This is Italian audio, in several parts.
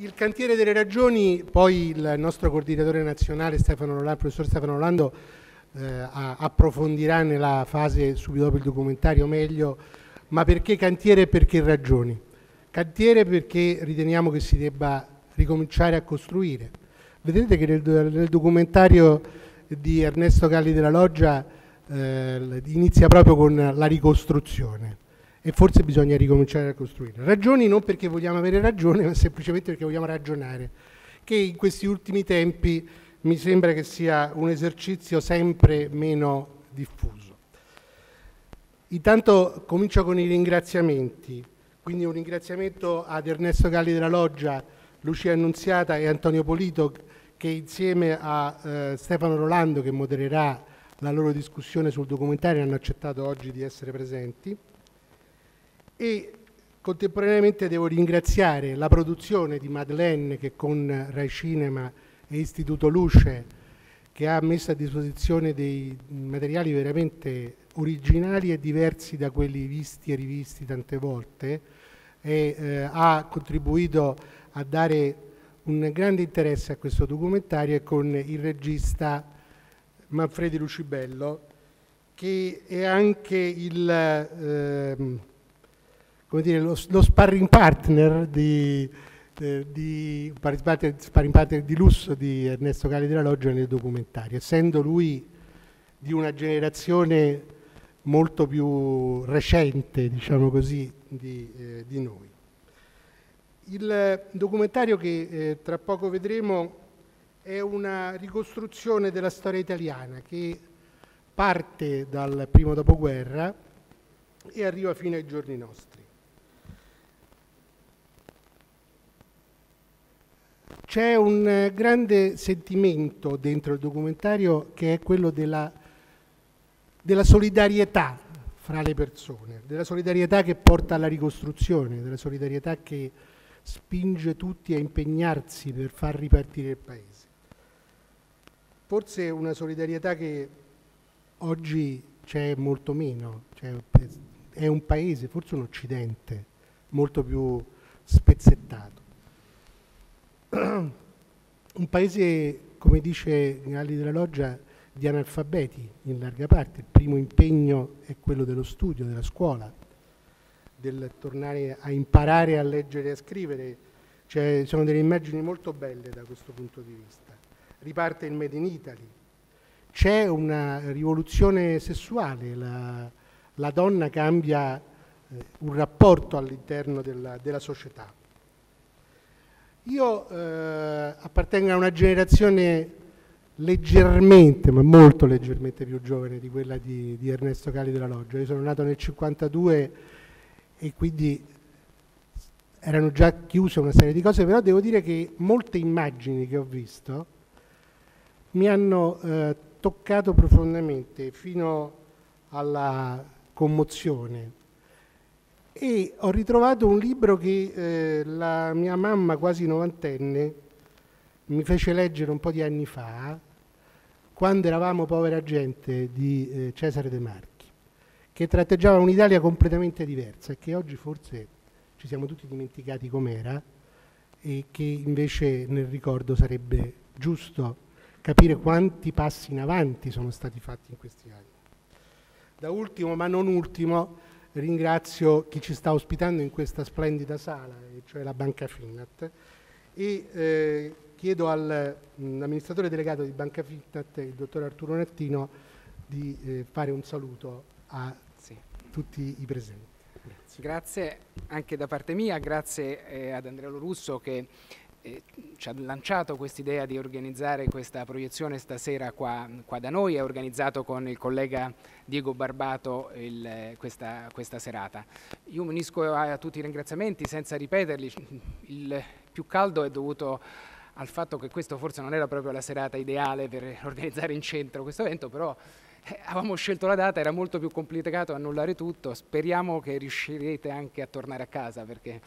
il cantiere delle ragioni, poi il nostro coordinatore nazionale, Stefano Rolando, il professor Stefano Rolando, eh, approfondirà nella fase subito dopo il documentario meglio, ma perché cantiere e perché ragioni? Cantiere perché riteniamo che si debba ricominciare a costruire. Vedete che nel, nel documentario di Ernesto Galli della Loggia eh, inizia proprio con la ricostruzione e forse bisogna ricominciare a costruire. Ragioni non perché vogliamo avere ragione, ma semplicemente perché vogliamo ragionare, che in questi ultimi tempi mi sembra che sia un esercizio sempre meno diffuso. Intanto comincio con i ringraziamenti. Quindi un ringraziamento ad Ernesto Galli della Loggia, Lucia Annunziata e Antonio Polito che insieme a eh, Stefano Rolando che modererà la loro discussione sul documentario hanno accettato oggi di essere presenti e contemporaneamente devo ringraziare la produzione di Madeleine che con Rai Cinema e Istituto Luce che ha messo a disposizione dei materiali veramente originali e diversi da quelli visti e rivisti tante volte e eh, ha contribuito a dare un grande interesse a questo documentario e con il regista Manfredi Lucibello che è anche il, eh, come dire, lo, lo, sparring partner di, eh, di, sparring partner di lusso di Ernesto Cali della Loggia nel documentario, essendo lui di una generazione molto più recente, diciamo così, di, eh, di noi. Il documentario che eh, tra poco vedremo è una ricostruzione della storia italiana che parte dal primo dopoguerra e arriva fino ai giorni nostri. C'è un grande sentimento dentro il documentario che è quello della della solidarietà fra le persone, della solidarietà che porta alla ricostruzione, della solidarietà che spinge tutti a impegnarsi per far ripartire il Paese. Forse una solidarietà che oggi c'è molto meno, cioè è un paese, forse un occidente, molto più spezzettato. Un paese, come dice Galli della Loggia, di analfabeti in larga parte. Il primo impegno è quello dello studio, della scuola, del tornare a imparare a leggere e a scrivere. Cioè, sono delle immagini molto belle da questo punto di vista. Riparte il Made in Italy. C'è una rivoluzione sessuale, la, la donna cambia eh, un rapporto all'interno della, della società. Io eh, appartengo a una generazione leggermente, ma molto leggermente più giovane di quella di, di Ernesto Cali della Loggia. Io sono nato nel 52 e quindi erano già chiuse una serie di cose, però devo dire che molte immagini che ho visto mi hanno eh, toccato profondamente fino alla commozione e ho ritrovato un libro che eh, la mia mamma quasi novantenne mi fece leggere un po' di anni fa quando eravamo povera gente di eh, Cesare De Marchi, che tratteggiava un'Italia completamente diversa e che oggi forse ci siamo tutti dimenticati com'era e che invece nel ricordo sarebbe giusto capire quanti passi in avanti sono stati fatti in questi anni. Da ultimo, ma non ultimo, ringrazio chi ci sta ospitando in questa splendida sala, cioè la Banca Finat, e eh, chiedo all'amministratore mm, delegato di Banca Fitnat, il dottor Arturo Nattino, di eh, fare un saluto a sì. tutti i presenti. Grazie. grazie. anche da parte mia, grazie eh, ad Andrea Lorusso che eh, ci ha lanciato quest'idea di organizzare questa proiezione stasera qua, qua, da noi, ha organizzato con il collega Diego Barbato il, questa, questa, serata. Io mi unisco a, a tutti i ringraziamenti senza ripeterli, il più caldo è dovuto al fatto che questo forse non era proprio la serata ideale per organizzare in centro questo evento, però eh, avevamo scelto la data, era molto più complicato annullare tutto, speriamo che riuscirete anche a tornare a casa perché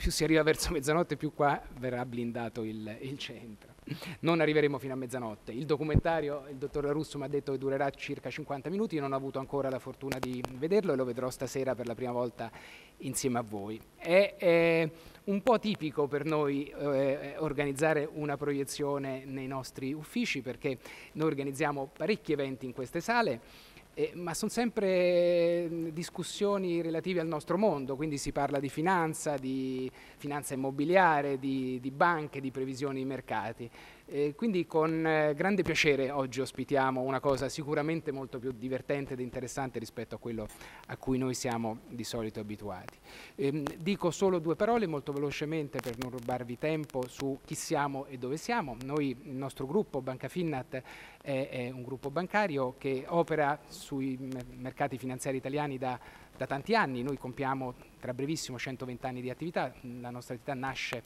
più si arriva verso mezzanotte più qua verrà blindato il, il centro. non arriveremo fino a mezzanotte. Il documentario, il dottor Russo mi ha detto che durerà circa 50 minuti, io non ho avuto ancora la fortuna di vederlo e lo vedrò stasera per la prima volta insieme a voi. È, è un po' tipico per noi eh, organizzare una proiezione nei nostri uffici perché noi organizziamo parecchi eventi in queste sale eh, ma sono sempre discussioni relative al nostro mondo, quindi si parla di finanza, di finanza immobiliare, di, di banche, di previsioni di mercati. Eh, quindi con eh, grande piacere oggi ospitiamo una cosa sicuramente molto più divertente ed interessante rispetto a quello a cui noi siamo di solito abituati. Eh, dico solo due parole molto velocemente per non rubarvi tempo su chi siamo e dove siamo. Noi, il nostro gruppo Banca Finnat è, è un gruppo bancario che opera sui mercati finanziari italiani da da tanti anni, noi compiamo tra brevissimo 120 anni di attività, la nostra attività nasce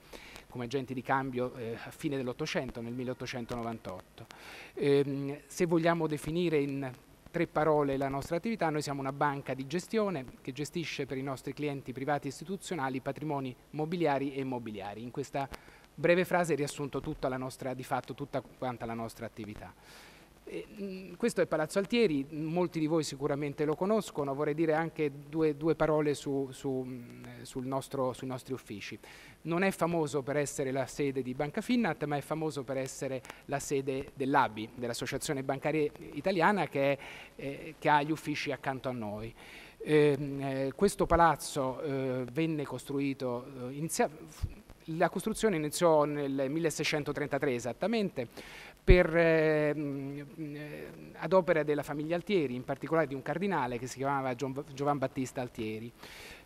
come agenti di cambio eh, a fine dell'Ottocento, nel 1898. Eh, se vogliamo definire in tre parole la nostra attività, noi siamo una banca di gestione che gestisce per i nostri clienti privati e istituzionali patrimoni mobiliari e immobiliari. In questa breve frase riassunto tutta la nostra, di fatto tutta quanta la nostra attività. Mm, questo è Palazzo Altieri, molti di voi sicuramente lo conoscono, vorrei dire anche due, due parole su, su, nostro, sui nostri uffici. Non è famoso per essere la sede di Banca Finnat, ma è famoso per essere la sede dell'ABI, dell'Associazione Bancaria Italiana, che, è, eh, che, ha gli uffici accanto a noi. Ehm, eh, questo palazzo eh, venne costruito, eh, inizia, la costruzione iniziò nel 1633 esattamente, per, eh, ad opera della famiglia Altieri, in particolare di un cardinale che si chiamava Giovan Battista Altieri.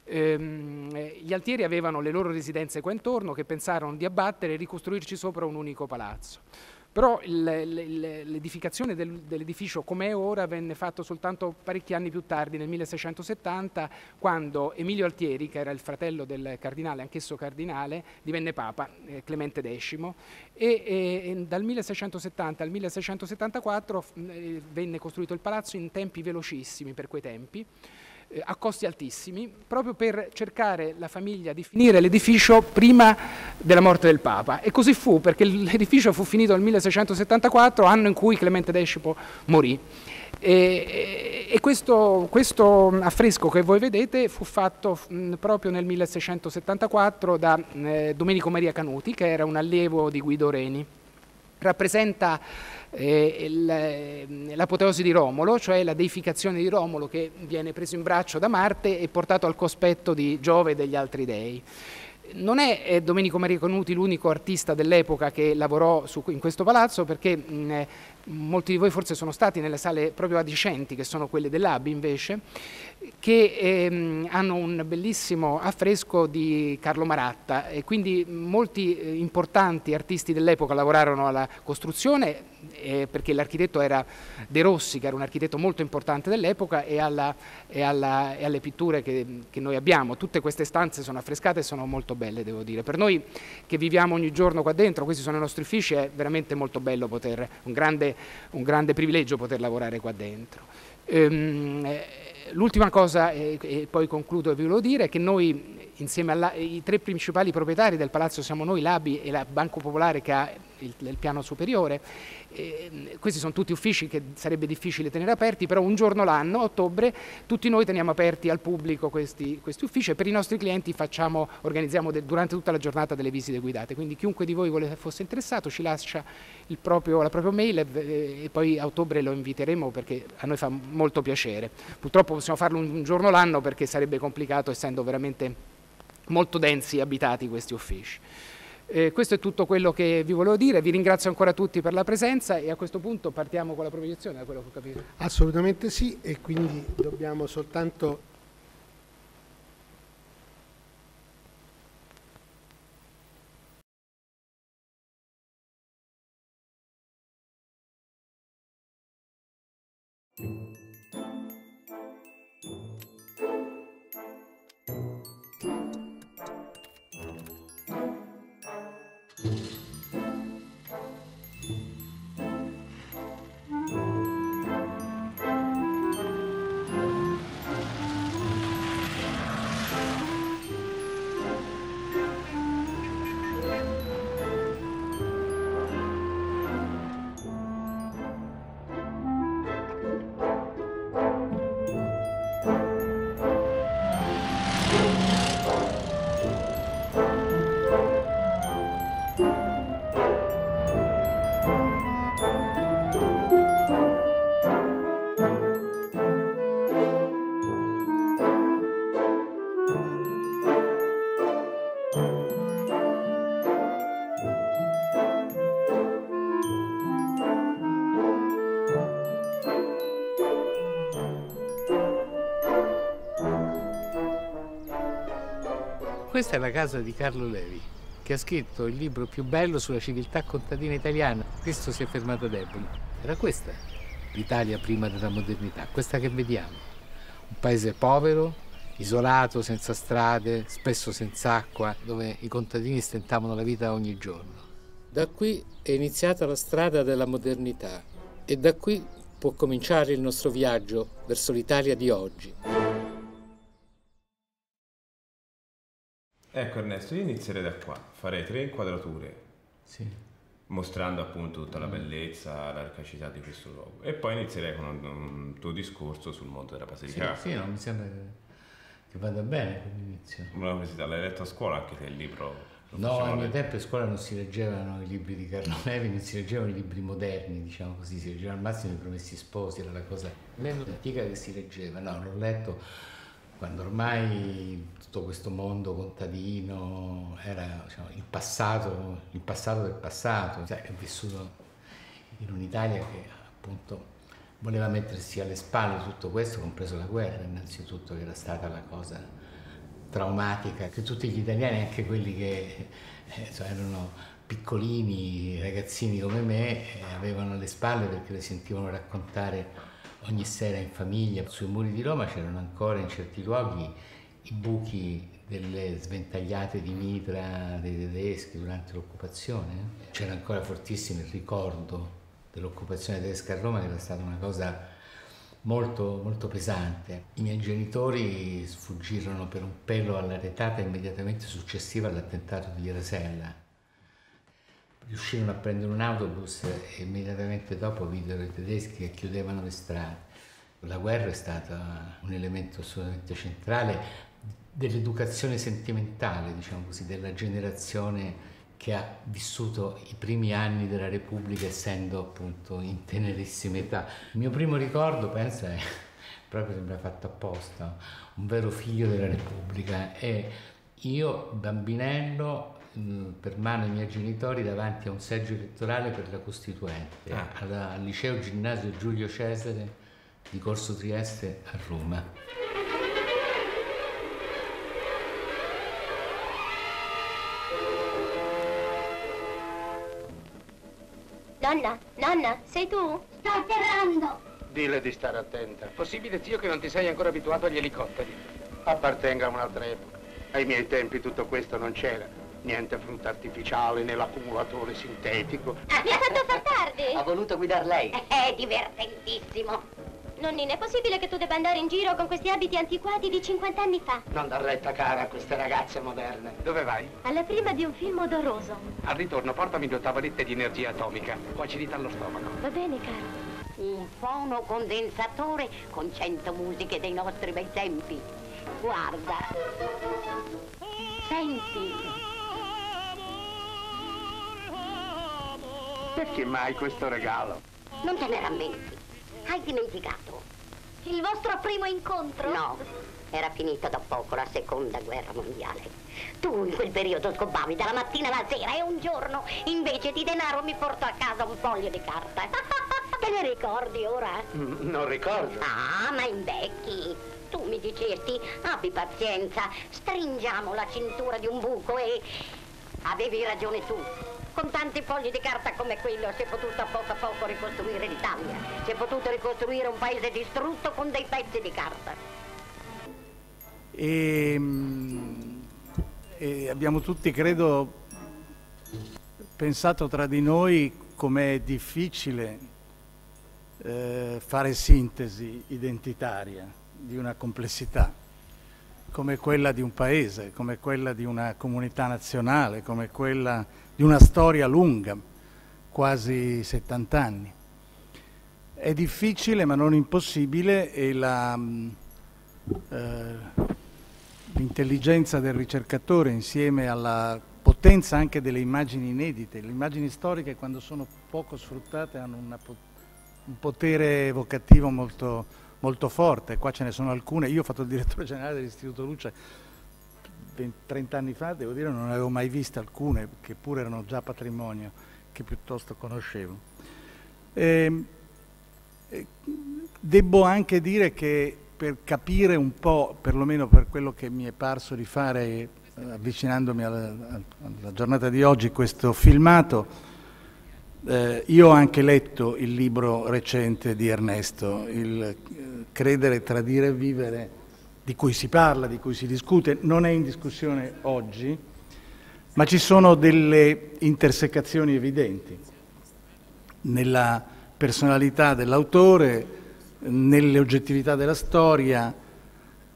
Ehm, gli Altieri avevano le loro residenze qua intorno che pensarono di abbattere e ricostruirci sopra un unico palazzo. Però l'edificazione del, dell'edificio come è ora venne fatto soltanto parecchi anni più tardi, nel 1670, quando Emilio Altieri, che era il fratello del cardinale, anch'esso cardinale, divenne papa, eh, Clemente X, e, e, dal 1670 al 1674 eh, venne costruito il palazzo in tempi velocissimi per quei tempi eh, a costi altissimi, proprio per cercare la famiglia di finire l'edificio prima della morte del Papa. E così fu, perché l'edificio fu finito nel 1674, anno in cui Clemente X morì. E, e questo, questo, affresco che voi vedete fu fatto mh, proprio nel 1674 da eh, Domenico Maria Canuti, che era un allievo di Guido Reni. Rappresenta eh, l'apoteosi di Romolo, cioè la deificazione di Romolo che viene preso in braccio da Marte e portato al cospetto di Giove e degli altri dei. Non è eh, Domenico Maria Conuti l'unico artista dell'epoca che lavorò su, in questo palazzo perché mh, molti di voi forse sono stati nelle sale proprio adiacenti, che sono quelle dell'Abi invece, che ehm, hanno un bellissimo affresco di Carlo Maratta e quindi molti eh, importanti artisti dell'epoca lavorarono alla costruzione eh, perché l'architetto era De Rossi, che era un architetto molto importante dell'epoca e, e, e, alle pitture che, che, noi abbiamo. Tutte queste stanze sono affrescate e sono molto belle, devo dire. Per noi che viviamo ogni giorno qua dentro, questi sono i nostri uffici, è veramente molto bello poter, un grande, un grande privilegio poter lavorare qua dentro. Ehm, L'ultima cosa, e, poi concludo vi volevo dire, è che noi insieme ai tre principali proprietari del palazzo siamo noi, l'ABI e la Banco Popolare che ha il, il piano superiore, eh, questi sono tutti uffici che sarebbe difficile tenere aperti, però un giorno l'anno, a ottobre, tutti noi teniamo aperti al pubblico questi, questi uffici e per i nostri clienti facciamo, organizziamo de, durante tutta la giornata delle visite guidate. Quindi chiunque di voi fosse interessato ci lascia proprio, la propria mail e, e, poi a ottobre lo inviteremo perché a noi fa molto piacere. Purtroppo possiamo farlo un, un giorno l'anno perché sarebbe complicato essendo veramente molto densi e abitati questi uffici. Eh, questo è tutto quello che vi volevo dire, vi ringrazio ancora tutti per la presenza e a questo punto partiamo con la proiezione, da quello che ho capito. Assolutamente sì e quindi dobbiamo soltanto Questa è la casa di Carlo Levi, che ha scritto il libro più bello sulla civiltà contadina italiana. Cristo si è fermato a Eboli. Era questa l'Italia prima della modernità, questa che vediamo. Un paese povero, isolato, senza strade, spesso senza acqua, dove i contadini stentavano la vita ogni giorno. Da qui è iniziata la strada della modernità e da qui può cominciare il nostro viaggio verso l'Italia di oggi. Ecco Ernesto, io inizierei da qua, farei tre inquadrature. Sì. Mostrando appunto tutta la bellezza, l'arcacità di questo luogo. E poi inizierei con un, un tuo discorso sul mondo della Basilicata. Sì, sì no, mi sembra che, che vada bene quell'inizio. Una curiosità, l'hai letto a scuola anche te il libro? No, al mio tempo a scuola non si leggevano i libri di Carlo Levi, non si leggevano i libri moderni, diciamo così, si leggevano al massimo i Promessi Sposi, era la cosa meno antica che si leggeva. No, l'ho letto quando ormai tutto questo mondo contadino era diciamo, il, passato, il, passato, del passato, cioè, è vissuto in un'Italia che appunto voleva mettersi alle spalle tutto questo, compreso la guerra innanzitutto, che era stata la cosa traumatica, che tutti gli italiani, anche quelli che eh, insomma, erano piccolini, ragazzini come me, eh, avevano alle spalle perché le sentivano raccontare ogni sera in famiglia. Sui muri di Roma c'erano ancora in certi luoghi i buchi delle sventagliate di mitra dei tedeschi durante l'occupazione. C'era ancora fortissimo il ricordo dell'occupazione tedesca a Roma che era stata una cosa molto, molto pesante. I miei genitori sfuggirono per un pelo alla retata immediatamente successiva all'attentato di Rasella riuscirono a prendere un autobus e immediatamente dopo videro i tedeschi che chiudevano le strade. La guerra è stata un elemento assolutamente centrale dell'educazione sentimentale, diciamo così, della generazione che ha vissuto i primi anni della Repubblica essendo appunto in tenerissima età. Il mio primo ricordo, penso, è proprio sembra fatto apposta, un vero figlio della Repubblica. E io, bambinello, per mano ai miei genitori davanti a un seggio elettorale per la Costituente ah. alla, al liceo ginnasio Giulio Cesare di Corso Trieste a Roma. Nonna, nonna, sei tu? Sto atterrando. Dile di stare attenta. Possibile, zio, che non ti sei ancora abituato agli elicotteri? Appartenga a un'altra epoca. Ai miei tempi tutto questo non c'era. Niente frutta artificiale né l'accumulatore sintetico. Ah, mi ha fatto far tardi. Ha voluto guidar lei. È divertentissimo. Nonnina, è possibile che tu debba andare in giro con questi abiti antiquati di 50 anni fa? Non dar retta cara a queste ragazze moderne. Dove vai? Alla prima di un film odoroso. Al ritorno portami due tavolette di energia atomica. Acidità allo stomaco. Va bene, caro. Un fonocondensatore con cento musiche dei nostri bei tempi. Guarda. Senti. Perché mai questo regalo? Non te ne rammenti. Hai dimenticato. Il vostro primo incontro? No, era finita da poco la seconda guerra mondiale. Tu in quel periodo scopavi dalla mattina alla sera e un giorno invece di denaro mi porto a casa un foglio di carta. Te ne ricordi ora? Mm, non ricordo. Ah, ma invecchi. Tu mi dicesti, abbi pazienza, stringiamo la cintura di un buco e... Avevi ragione tu. Con tanti fogli di carta come quello si è potuto a poco a poco ricostruire l'Italia. Si è potuto ricostruire un paese distrutto con dei pezzi di carta. E, ehm, e abbiamo tutti, credo, pensato tra di noi com'è difficile eh, fare sintesi identitaria di una complessità come quella di un paese, come quella di una comunità nazionale, come quella di una storia lunga, quasi 70 anni. È difficile ma non impossibile e mm, eh, l'intelligenza del ricercatore insieme alla potenza anche delle immagini inedite. Le immagini storiche quando sono poco sfruttate hanno una, un potere evocativo molto, molto forte. Qua ce ne sono alcune. Io ho fatto il direttore generale dell'Istituto Luce 20, 30 anni fa, devo dire non ne avevo mai viste alcune, che pure erano già patrimonio, che piuttosto conoscevo. E, ehm, e, debbo anche dire che per capire un po', perlomeno per quello che mi è parso di fare eh, avvicinandomi alla, alla, giornata di oggi, questo filmato, eh, io ho anche letto il libro recente di Ernesto, il eh, Credere, Tradire Vivere, di cui si parla, di cui si discute, non è in discussione oggi, ma ci sono delle intersecazioni evidenti nella personalità dell'autore, nelle oggettività della storia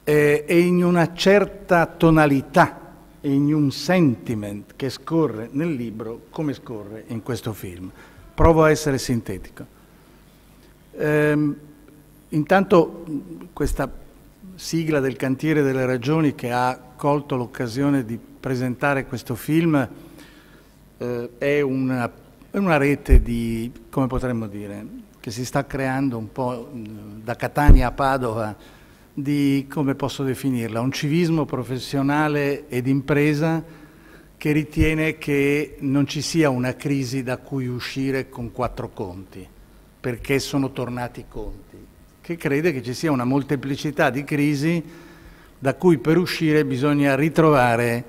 eh, e in una certa tonalità in un sentiment che scorre nel libro come scorre in questo film. Provo a essere sintetico. Ehm, intanto questa sigla del Cantiere delle Ragioni che ha colto l'occasione di presentare questo film eh, è, una, è una rete di, come potremmo dire, che si sta creando un po' da Catania a Padova di, come posso definirla, un civismo professionale ed impresa che ritiene che non ci sia una crisi da cui uscire con quattro conti, perché sono tornati i conti, che crede che ci sia una molteplicità di crisi da cui per uscire bisogna ritrovare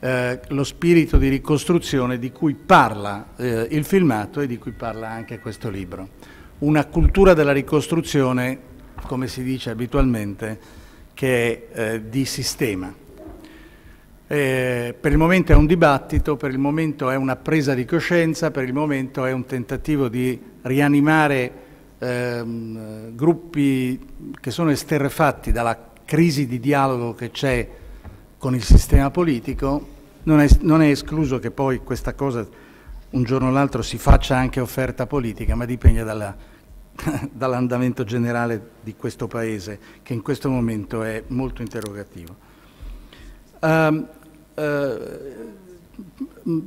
eh, lo spirito di ricostruzione di cui parla eh, il filmato e di cui parla anche questo libro una cultura della ricostruzione, come si dice abitualmente, che è eh, di sistema. Eh, per il momento è un dibattito, per il momento è una presa di coscienza, per il momento è un tentativo di rianimare ehm, gruppi che sono esterrefatti dalla crisi di dialogo che c'è con il sistema politico. Non è, non è escluso che poi questa cosa un giorno o l'altro si faccia anche offerta politica, ma dipende dalla, dall'andamento generale di questo Paese, che in questo momento è molto interrogativo. Uh, uh,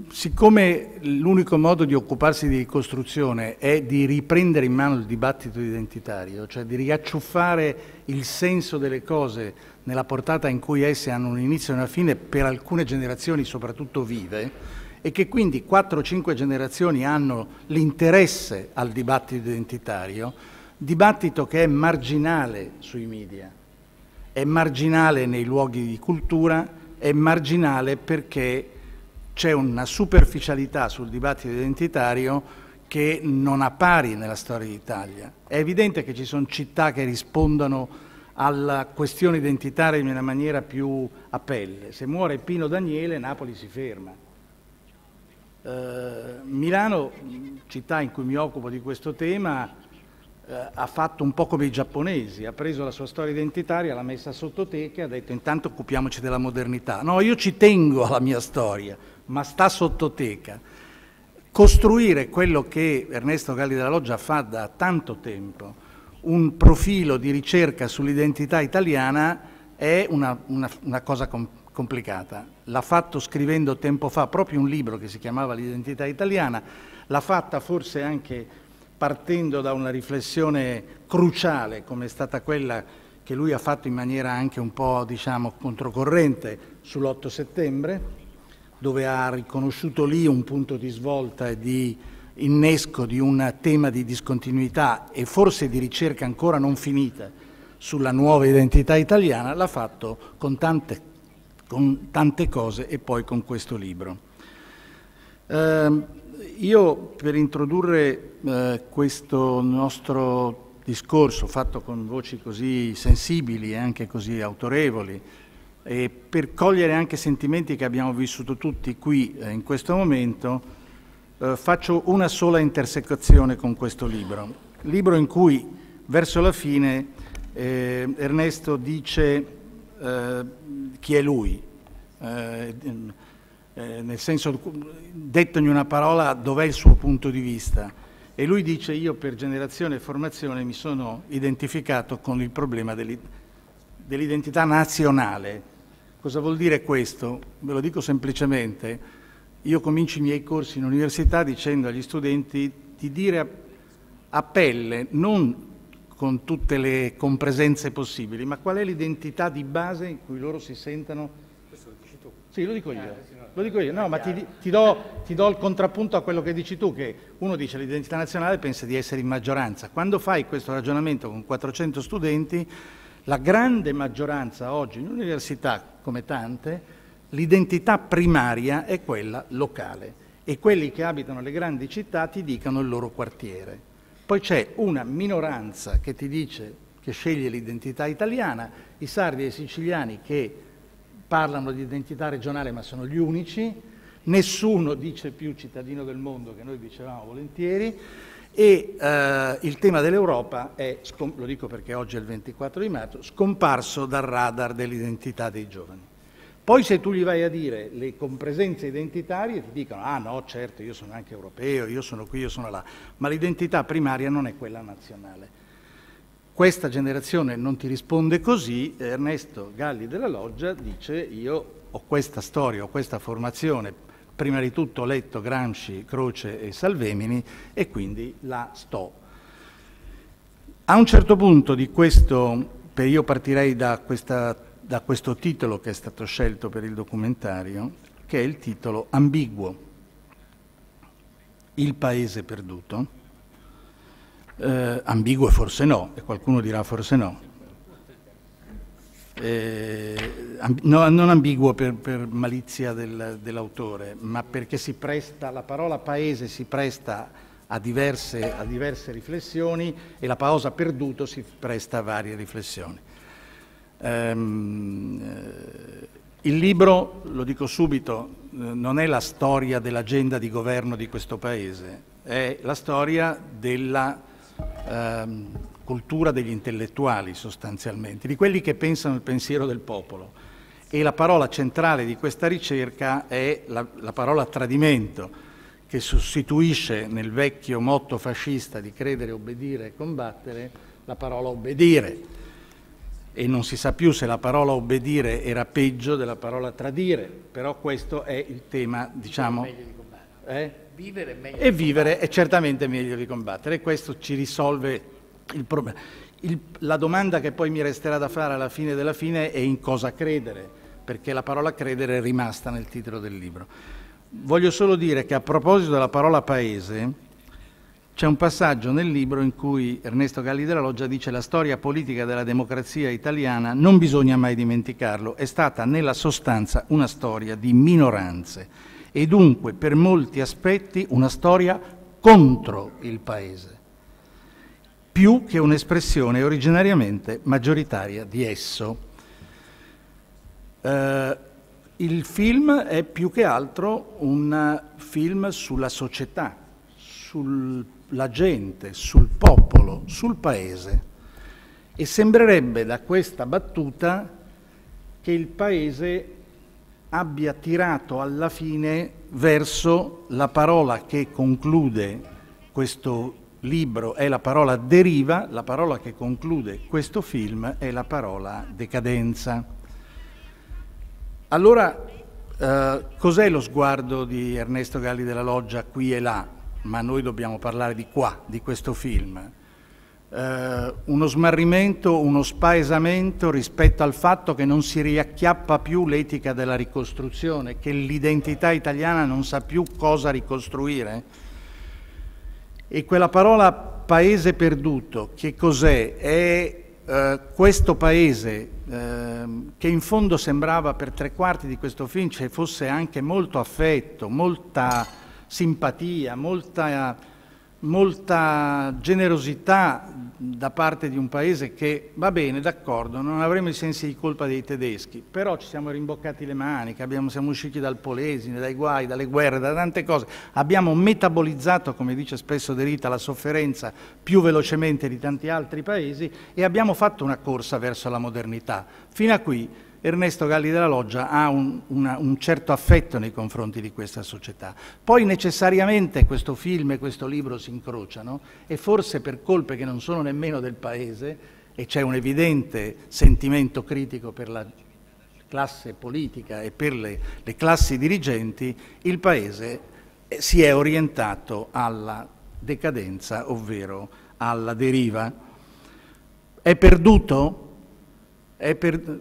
siccome l'unico modo di occuparsi di ricostruzione è di riprendere in mano il dibattito identitario, cioè di riacciuffare il senso delle cose nella portata in cui esse hanno un inizio e una fine per alcune generazioni soprattutto vive, e che quindi 4-5 generazioni hanno l'interesse al dibattito identitario, dibattito che è marginale sui media, è marginale nei luoghi di cultura, è marginale perché c'è una superficialità sul dibattito identitario che non ha pari nella storia d'Italia. È evidente che ci sono città che rispondono alla questione identitaria in una maniera più a pelle. Se muore Pino Daniele, Napoli si ferma. Eh, Milano, città in cui mi occupo di questo tema, eh, ha fatto un po' come i giapponesi, ha preso la sua storia identitaria, l'ha messa sottoteca e ha detto intanto occupiamoci della modernità. No, io ci tengo alla mia storia, ma sta sottoteca. Costruire quello che Ernesto Galli della Loggia fa da tanto tempo, un profilo di ricerca sull'identità italiana, è una, una, una cosa complessa complicata. L'ha fatto scrivendo tempo fa proprio un libro che si chiamava L'identità italiana, l'ha fatta forse anche partendo da una riflessione cruciale come è stata quella che lui ha fatto in maniera anche un po' diciamo controcorrente sull'8 settembre, dove ha riconosciuto lì un punto di svolta e di innesco di un tema di discontinuità e forse di ricerca ancora non finita sulla nuova identità italiana, l'ha fatto con tante con tante cose e poi con questo libro. Eh, io per introdurre eh, questo nostro discorso fatto con voci così sensibili e anche così autorevoli e per cogliere anche sentimenti che abbiamo vissuto tutti qui eh, in questo momento, eh, faccio una sola intersecazione con questo libro. Libro in cui verso la fine eh, Ernesto dice eh, chi è lui, eh, eh, nel senso, detto in una parola, dov'è il suo punto di vista. E lui dice, io per generazione e formazione mi sono identificato con il problema dell'identità nazionale. Cosa vuol dire questo? Ve lo dico semplicemente. io comincio i miei corsi in università dicendo agli studenti di dire a, pelle, non con tutte le compresenze possibili, ma qual è l'identità di base in cui loro si sentano... Questo lo dici tu? Sì, lo dico io. Eh, lo dico io, no, ma ti, ti, do, ti, do, il contrappunto a quello che dici tu, che uno dice l'identità nazionale pensa di essere in maggioranza. Quando fai questo ragionamento con 400 studenti, la grande maggioranza oggi in università, come tante, l'identità primaria è quella locale e quelli che abitano le grandi città ti dicono il loro quartiere. Poi c'è una minoranza che ti dice che sceglie l'identità italiana, i sardi e i siciliani che parlano di identità regionale ma sono gli unici, nessuno dice più cittadino del mondo che noi dicevamo volentieri e eh, il tema dell'Europa è, lo dico perché oggi è il 24 di marzo, scomparso dal radar dell'identità dei giovani. Poi se tu gli vai a dire le compresenze identitarie ti dicono ah no certo io sono anche europeo, io sono qui, io sono là, ma l'identità primaria non è quella nazionale. Questa generazione non ti risponde così, Ernesto Galli della Loggia dice io ho questa storia, ho questa formazione, prima di tutto letto Gramsci, Croce e Salvemini e quindi la sto. A un certo punto di questo, io partirei da questa da questo titolo che è stato scelto per il documentario, che è il titolo ambiguo, Il paese perduto. Eh, ambiguo forse no, e qualcuno dirà forse no. Eh, no non ambiguo per, per malizia del, dell'autore, ma perché presta, la parola paese si presta a diverse, a diverse riflessioni e la pausa perduto si presta a varie riflessioni. Ehm, eh, il libro, lo dico subito, eh, non è la storia dell'agenda di governo di questo Paese, è la storia della ehm, cultura degli intellettuali sostanzialmente, di quelli che pensano il pensiero del popolo. E la parola centrale di questa ricerca è la, la parola tradimento, che sostituisce nel vecchio motto fascista di credere, obbedire e combattere la parola obbedire e non si sa più se la parola obbedire era peggio della parola tradire, però questo è il tema, diciamo... Eh? Vivere è meglio e vivere è certamente meglio di combattere e questo ci risolve il problema. Il, la domanda che poi mi resterà da fare alla fine della fine è in cosa credere, perché la parola credere è rimasta nel titolo del libro. Voglio solo dire che a proposito della parola paese, c'è un passaggio nel libro in cui Ernesto Galli della Loggia dice la storia politica della democrazia italiana non bisogna mai dimenticarlo, è stata nella sostanza una storia di minoranze e dunque per molti aspetti una storia contro il Paese, più che un'espressione originariamente maggioritaria di esso. Eh, il film è più che altro un film sulla società, sul la gente, sul popolo, sul paese. E sembrerebbe da questa battuta che il paese abbia tirato alla fine verso la parola che conclude questo libro, è la parola deriva, la parola che conclude questo film è la parola decadenza. Allora, eh, cos'è lo sguardo di Ernesto Galli della Loggia qui e là? ma noi dobbiamo parlare di qua, di questo film. Eh, uno smarrimento, uno spaesamento rispetto al fatto che non si riacchiappa più l'etica della ricostruzione, che l'identità italiana non sa più cosa ricostruire. E quella parola paese perduto, che cos'è? È eh, questo paese eh, che in fondo sembrava per tre quarti di questo film ci fosse anche molto affetto, molta simpatia, molta, molta generosità da parte di un paese che va bene, d'accordo, non avremo i sensi di colpa dei tedeschi, però ci siamo rimboccati le maniche, abbiamo, siamo usciti dal Polesine, dai guai, dalle guerre, da tante cose, abbiamo metabolizzato, come dice spesso De Rita, la sofferenza più velocemente di tanti altri paesi e abbiamo fatto una corsa verso la modernità. Fino a qui Ernesto Galli della Loggia ha un, una, un, certo affetto nei confronti di questa società. Poi necessariamente questo film e questo libro si incrociano e forse per colpe che non sono nemmeno del Paese e c'è un evidente sentimento critico per la classe politica e per le, le classi dirigenti, il Paese eh, si è orientato alla decadenza, ovvero alla deriva. È perduto? È per...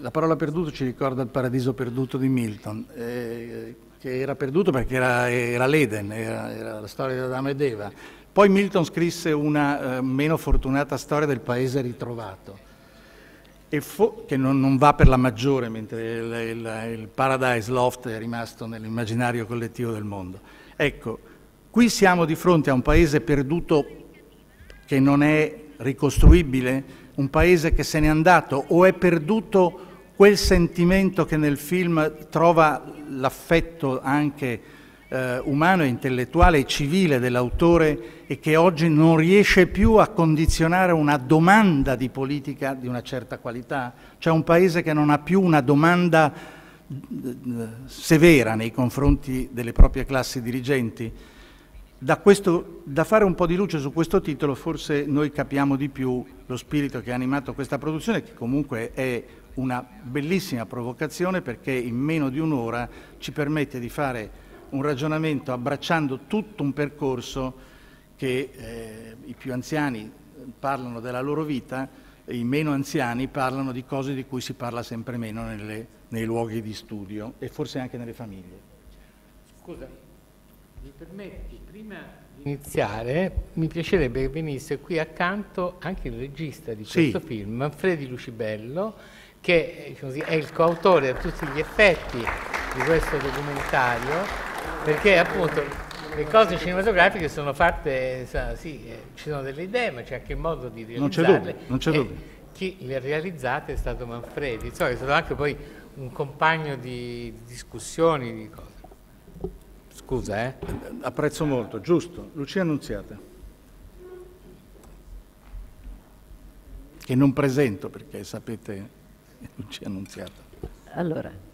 La parola perduto ci ricorda il paradiso perduto di Milton, eh, che era perduto perché era, era l'Eden, era, era, la storia di Adamo ed Eva. Poi Milton scrisse una eh, meno fortunata storia del paese ritrovato che non, non, va per la maggiore, mentre il, il, il, Paradise Loft è rimasto nell'immaginario collettivo del mondo. Ecco, qui siamo di fronte a un paese perduto che non è ricostruibile, un paese che se n'è andato o è perduto quel sentimento che nel film trova l'affetto anche eh, umano, intellettuale e civile dell'autore e che oggi non riesce più a condizionare una domanda di politica di una certa qualità. C'è un paese che non ha più una domanda eh, severa nei confronti delle proprie classi dirigenti. Da, questo, da, fare un po' di luce su questo titolo forse noi capiamo di più lo spirito che ha animato questa produzione, che comunque è una bellissima provocazione perché in meno di un'ora ci permette di fare un ragionamento abbracciando tutto un percorso che eh, i più anziani parlano della loro vita e i meno anziani parlano di cose di cui si parla sempre meno nelle, nei luoghi di studio e forse anche nelle famiglie. Scusa, mi permetti, prima di iniziare, mi piacerebbe che venisse qui accanto anche il regista di questo sì. film, Manfredi Lucibello, che così, è il coautore a tutti gli effetti di questo documentario perché appunto le cose cinematografiche sono fatte, sì, eh, ci sono delle idee, ma c'è anche il modo di realizzarle. Non c'è dubbio. Chi le ha realizzate è stato Manfredi, insomma, è stato anche poi un compagno di discussioni, di cose. Scusa, eh? Apprezzo molto, giusto. Lucia Annunziata. Che non presento perché sapete Lucia Annunziata. Allora,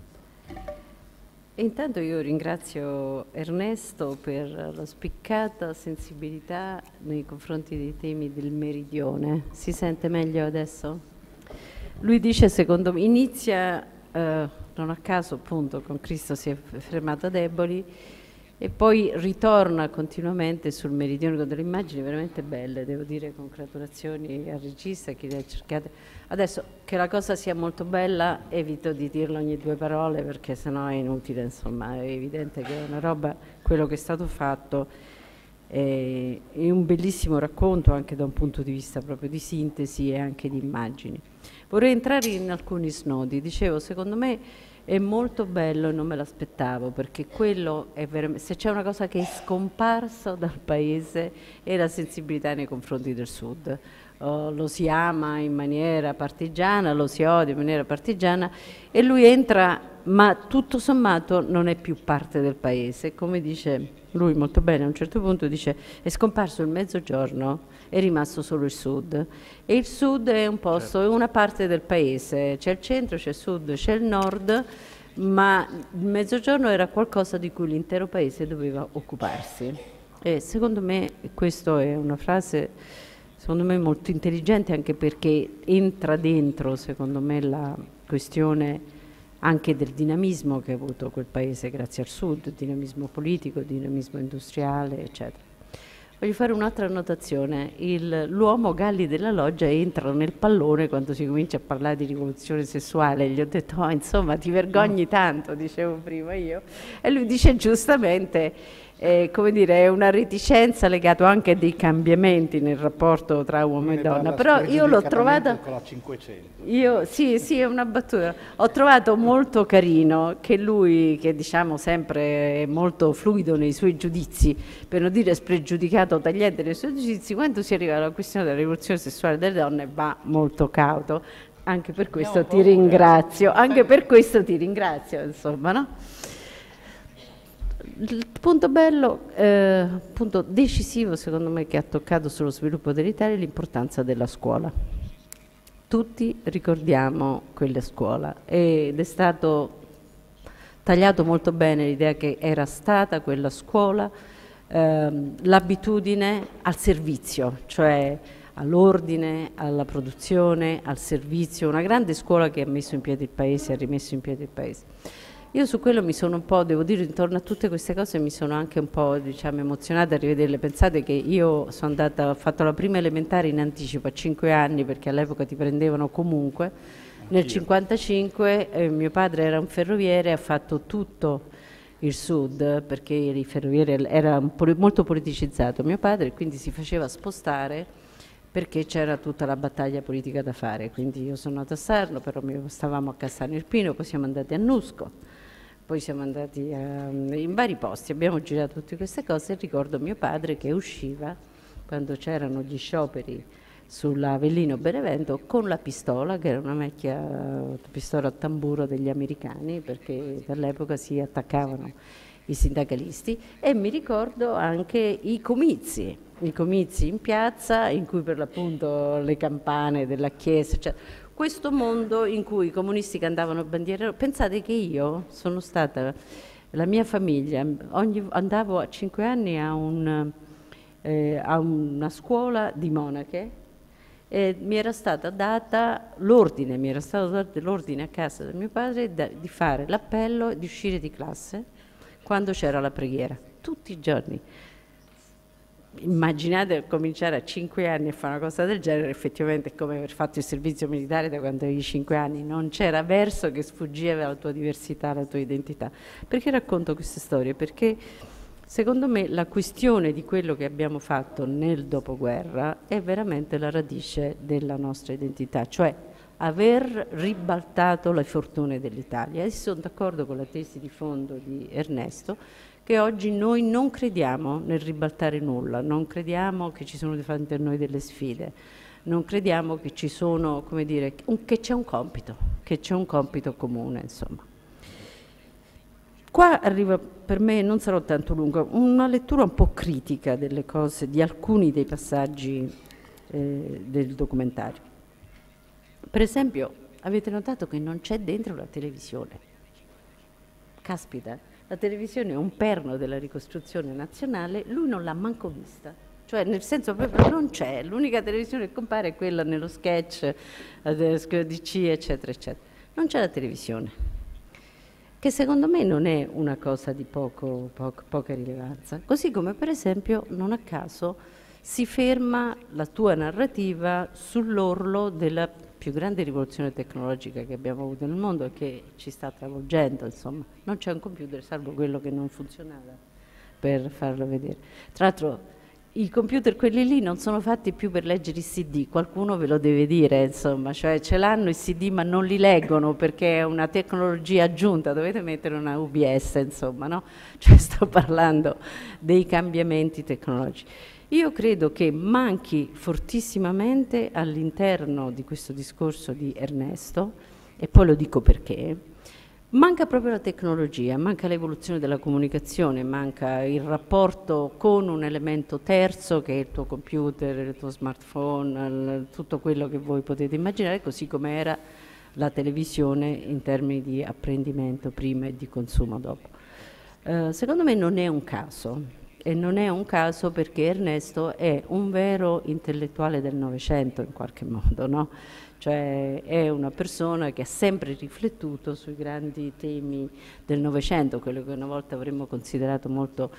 Intanto io ringrazio Ernesto per la spiccata sensibilità nei confronti dei temi del meridione. Si sente meglio adesso? Lui dice, secondo me, inizia, eh, non a caso appunto, con Cristo si è fermato a deboli, e poi ritorna continuamente sul meridione con delle immagini veramente belle, devo dire congratulazioni al regista che le ha cercate. Adesso che la cosa sia molto bella evito di dirlo ogni due parole perché sennò è inutile, insomma è evidente che è una roba, quello che è stato fatto è, è un bellissimo racconto anche da un punto di vista proprio di sintesi e anche di immagini. Vorrei entrare in alcuni snodi, dicevo secondo me è molto bello e non me l'aspettavo perché quello è veramente, se c'è una cosa che è scomparsa dal paese è la sensibilità nei confronti del sud. Oh, lo si ama in maniera partigiana, lo si odia in maniera partigiana e lui entra, ma tutto sommato non è più parte del paese. Come dice lui molto bene, a un certo punto dice è scomparso il mezzogiorno è rimasto solo il sud. E il sud è un posto, è una parte del paese, c'è il centro, c'è il sud, c'è il nord, ma il mezzogiorno era qualcosa di cui l'intero paese doveva occuparsi. E secondo me questa è una frase, secondo me molto intelligente anche perché entra dentro, secondo me, la questione anche del dinamismo che ha avuto quel paese grazie al sud, dinamismo politico, dinamismo industriale, eccetera. Voglio fare un'altra annotazione. l'uomo Galli della Loggia entra nel pallone quando si comincia a parlare di rivoluzione sessuale. Gli ho detto, oh, insomma, ti vergogni tanto, dicevo prima io. E lui dice giustamente eh, come dire, è una reticenza legata anche a dei cambiamenti nel rapporto tra uomo e donna. Però io l'ho trovata. Con la 500. Io, sì, sì, è una battuta. Ho trovato molto carino che lui, che diciamo sempre è molto fluido nei suoi giudizi, per non dire spregiudicato, tagliente nei suoi giudizi, quando si arriva alla questione della rivoluzione sessuale delle donne va molto cauto. Anche per questo ti ringrazio, anche per questo ti ringrazio, insomma, no? Il punto bello, eh, punto decisivo secondo me che ha toccato sullo sviluppo dell'Italia è l'importanza della scuola. Tutti ricordiamo quella scuola ed è stato tagliato molto bene l'idea che era stata quella scuola ehm, l'abitudine al servizio, cioè all'ordine, alla produzione, al servizio, una grande scuola che ha messo in piedi il paese, ha rimesso in piedi il paese. Io su quello mi sono un po', devo dire, intorno a tutte queste cose mi sono anche un po' diciamo, emozionata a rivederle. Pensate che io sono andata, ho fatto la prima elementare in anticipo a 5 anni perché all'epoca ti prendevano comunque. Nel 1955 eh, mio padre era un ferroviere, ha fatto tutto il sud perché il ferroviere era molto politicizzato mio padre, quindi si faceva spostare perché c'era tutta la battaglia politica da fare. Quindi io sono nata a Sarno, però stavamo a Cassano Irpino, poi siamo andati a Nusco, poi siamo andati a, ehm, in vari posti, abbiamo girato tutte queste cose. E ricordo mio padre che usciva quando c'erano gli scioperi sull'Avellino Benevento con la pistola, che era una vecchia pistola a tamburo degli americani, perché dall'epoca si attaccavano i sindacalisti, e mi ricordo anche i comizi, i comizi in piazza in cui per l'appunto le campane della chiesa, cioè, questo mondo in cui i comunisti cantavano bandiere, pensate che io sono stata, la mia famiglia, ogni, andavo a cinque anni a, un, eh, a una scuola di monache e mi era stata data l'ordine, mi era stato dato l'ordine a casa del mio padre da, di fare l'appello e di uscire di classe quando c'era la preghiera, tutti i giorni. Immaginate cominciare a 5 anni a fare una cosa del genere, effettivamente è come aver fatto il servizio militare da quando avevi 5 anni, non c'era verso che sfuggiva la tua diversità, la tua identità. Perché racconto queste storie? Perché secondo me la questione di quello che abbiamo fatto nel dopoguerra è veramente la radice della nostra identità, cioè aver ribaltato le fortune dell'Italia. E sono d'accordo con la tesi di fondo di Ernesto che oggi noi non crediamo nel ribaltare nulla, non crediamo che ci sono di fronte a noi delle sfide, non crediamo che ci sono, come dire, che c'è un compito, che c'è un compito comune, insomma. Qua arriva per me, non sarò tanto lunga, una lettura un po' critica delle cose, di alcuni dei passaggi eh, del documentario. Per esempio, avete notato che non c'è dentro la televisione. Caspita, la televisione è un perno della ricostruzione nazionale, lui non l'ha manco vista. Cioè, nel senso proprio non c'è, l'unica televisione che compare è quella nello sketch eh, di C, eccetera, eccetera. Non c'è la televisione, che secondo me non è una cosa di poco, poco, poca rilevanza. Così come, per esempio, non a caso si ferma la tua narrativa sull'orlo della più grande rivoluzione tecnologica che abbiamo avuto nel mondo e che ci sta travolgendo, insomma. Non c'è un computer, salvo quello che non funzionava, per farlo vedere. Tra l'altro i computer quelli lì non sono fatti più per leggere i CD, qualcuno ve lo deve dire, insomma, cioè ce l'hanno i CD ma non li leggono perché è una tecnologia aggiunta, dovete mettere una UBS, insomma, no? Cioè sto parlando dei cambiamenti tecnologici. Io credo che manchi fortissimamente all'interno di questo discorso di Ernesto, e poi lo dico perché, manca proprio la tecnologia, manca l'evoluzione della comunicazione, manca il rapporto con un elemento terzo che è il tuo computer, il tuo smartphone, tutto quello che voi potete immaginare, così come era la televisione in termini di apprendimento prima e di consumo dopo. Eh, secondo me non è un caso e non è un caso perché Ernesto è un vero intellettuale del Novecento in qualche modo, no? cioè è una persona che ha sempre riflettuto sui grandi temi del Novecento, quello che una volta avremmo considerato molto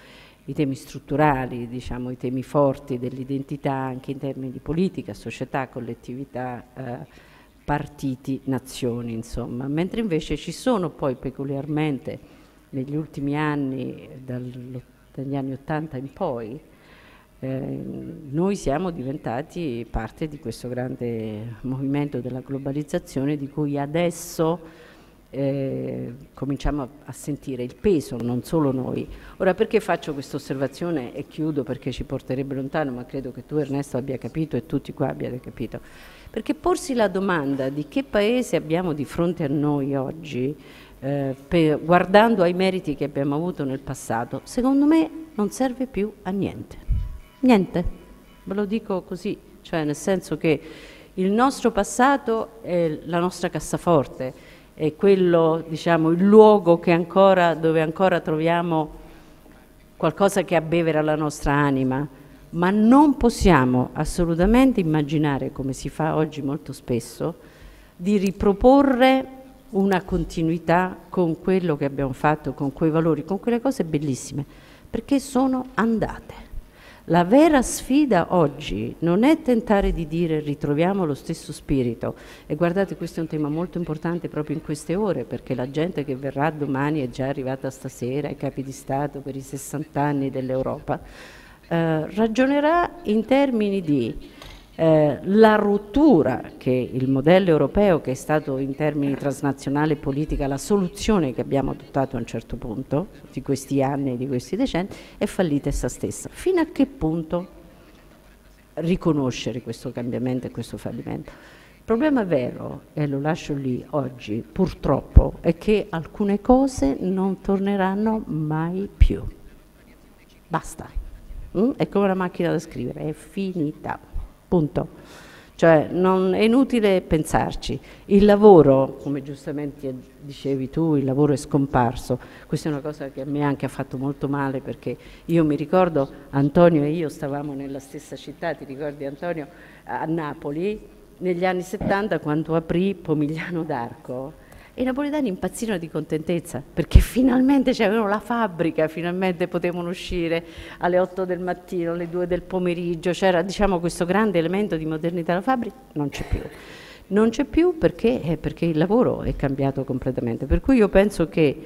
i temi strutturali, diciamo, i temi forti dell'identità anche in termini di politica, società, collettività, eh, partiti, nazioni, insomma. Mentre invece ci sono poi peculiarmente negli ultimi anni, dall'ottanta dagli anni Ottanta in poi, eh, noi siamo diventati parte di questo grande movimento della globalizzazione di cui adesso eh, cominciamo a, sentire il peso, non solo noi. Ora perché faccio questa osservazione e chiudo perché ci porterebbe lontano, ma credo che tu Ernesto abbia capito e tutti qua abbiate capito. Perché porsi la domanda di che paese abbiamo di fronte a noi oggi eh, per, guardando ai meriti che abbiamo avuto nel passato, secondo me non serve più a niente. Niente, ve lo dico così, cioè nel senso che il nostro passato è la nostra cassaforte, è quello, diciamo, il luogo ancora, dove ancora troviamo qualcosa che abbevera la nostra anima, ma non possiamo assolutamente immaginare, come si fa oggi molto spesso, di riproporre una continuità con quello che abbiamo fatto, con quei valori, con quelle cose bellissime, perché sono andate. La vera sfida oggi non è tentare di dire ritroviamo lo stesso spirito e guardate questo è un tema molto importante proprio in queste ore perché la gente che verrà domani è già arrivata stasera ai capi di Stato per i 60 anni dell'Europa eh, ragionerà in termini di eh, la rottura che il modello europeo, che è stato in termini transnazionale e politica la soluzione che abbiamo adottato a un certo punto di questi anni e di questi decenni, è fallita essa stessa. Fino a che punto riconoscere questo cambiamento e questo fallimento? Il problema vero, e lo lascio lì oggi, purtroppo, è che alcune cose non torneranno mai più. Basta. Mm? È come una macchina da scrivere, è finita punto. Cioè non, è inutile pensarci. Il lavoro, come giustamente dicevi tu, il lavoro è scomparso. Questa è una cosa che a me anche ha fatto molto male perché io mi ricordo, Antonio e io stavamo nella stessa città, ti ricordi Antonio, a Napoli, negli anni 70 quando aprì Pomigliano d'Arco e i napoletani impazzirono di contentezza perché finalmente c'avevano la fabbrica, finalmente potevano uscire alle 8 del mattino, alle 2 del pomeriggio, c'era diciamo, questo grande elemento di modernità della fabbrica, non c'è più. Non c'è più perché, eh, perché il lavoro è cambiato completamente. Per cui io penso che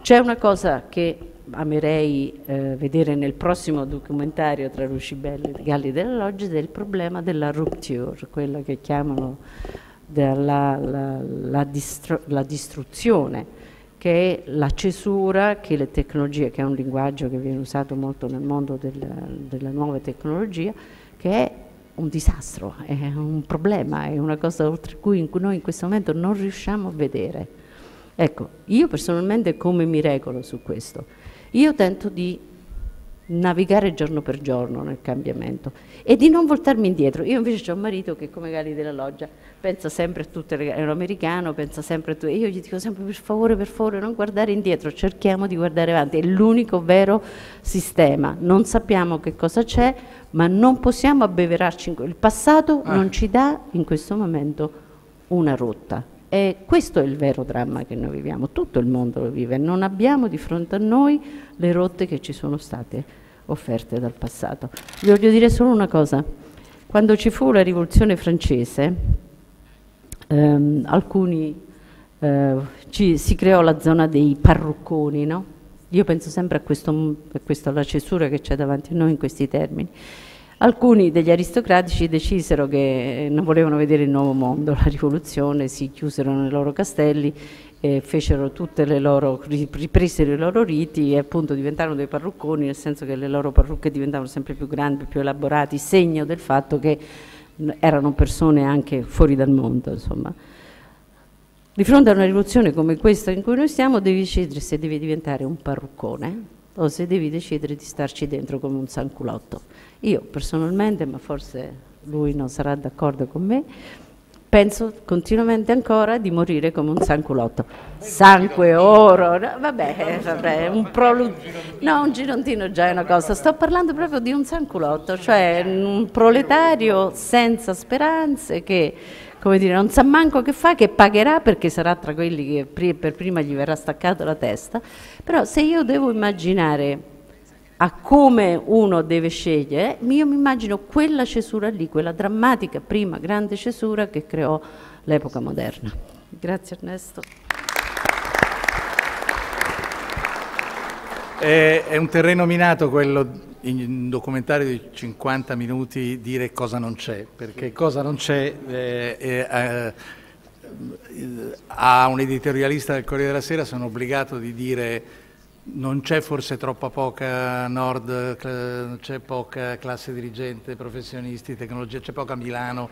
c'è una cosa che amerei eh, vedere nel prossimo documentario tra Luci Belli e Galli della Loggia del problema della rupture, quella che chiamano della la, la, distru la distruzione, che è la cesura che le tecnologie, che è un linguaggio che viene usato molto nel mondo della, della nuova tecnologia, che è un disastro, è un problema, è una cosa oltre cui noi in questo momento non riusciamo a vedere. Ecco, io personalmente come mi regolo su questo? Io tento di navigare giorno per giorno nel cambiamento e di non voltarmi indietro. Io invece ho un marito che come Gali della Loggia pensa sempre a tutte le è un americano, pensa sempre a tutte, io gli dico sempre per favore, per favore non guardare indietro, cerchiamo di guardare avanti, è l'unico vero sistema, non sappiamo che cosa c'è, ma non possiamo abbeverarci, in il passato ah. non ci dà in questo momento una rotta. E questo è il vero dramma che noi viviamo, tutto il mondo lo vive, non abbiamo di fronte a noi le rotte che ci sono state offerte dal passato. Vi voglio dire solo una cosa, quando ci fu la rivoluzione francese, ehm, alcuni, eh, ci, si creò la zona dei parrucconi, no? Io penso sempre a, questo, a questa la cesura che c'è davanti a noi in questi termini. Alcuni degli aristocratici decisero che non volevano vedere il nuovo mondo, la rivoluzione, si chiusero nei loro castelli e fecero tutte le loro, ripresero i loro riti e appunto diventarono dei parrucconi, nel senso che le loro parrucche diventavano sempre più grandi, più elaborati, segno del fatto che erano persone anche fuori dal mondo, insomma. Di fronte a una rivoluzione come questa in cui noi stiamo, devi decidere se devi diventare un parruccone o se devi decidere di starci dentro come un sanculotto. Io personalmente, ma forse lui non sarà d'accordo con me, penso continuamente ancora di morire come un sanculotto. Sangue, oro, no, vabbè, vabbè, un prolu- no, un girontino già è una cosa, sto parlando proprio di un sanculotto, cioè un proletario senza speranze che come dire, non sa manco che fa, che pagherà perché sarà tra quelli che per prima gli verrà staccata la testa, però se io devo immaginare a come uno deve scegliere, io mi immagino quella cesura lì, quella drammatica prima grande cesura che creò l'epoca moderna. Grazie Ernesto. È, è un terreno minato quello in un documentario di 50 minuti dire cosa non c'è, perché cosa non c'è eh, eh, a un editorialista del Corriere della Sera sono obbligato di dire non c'è forse troppa poca nord, c'è poca classe dirigente, professionisti, tecnologia, c'è poca Milano,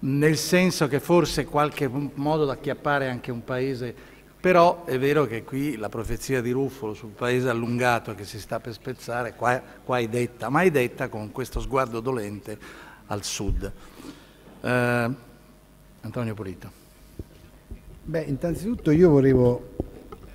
nel senso che forse qualche modo da acchiappare anche un paese, però è vero che qui la profezia di Ruffolo sul paese allungato che si sta per spezzare, qua, qua è detta, ma è detta con questo sguardo dolente al sud. Eh, Antonio Polito. Beh, innanzitutto io volevo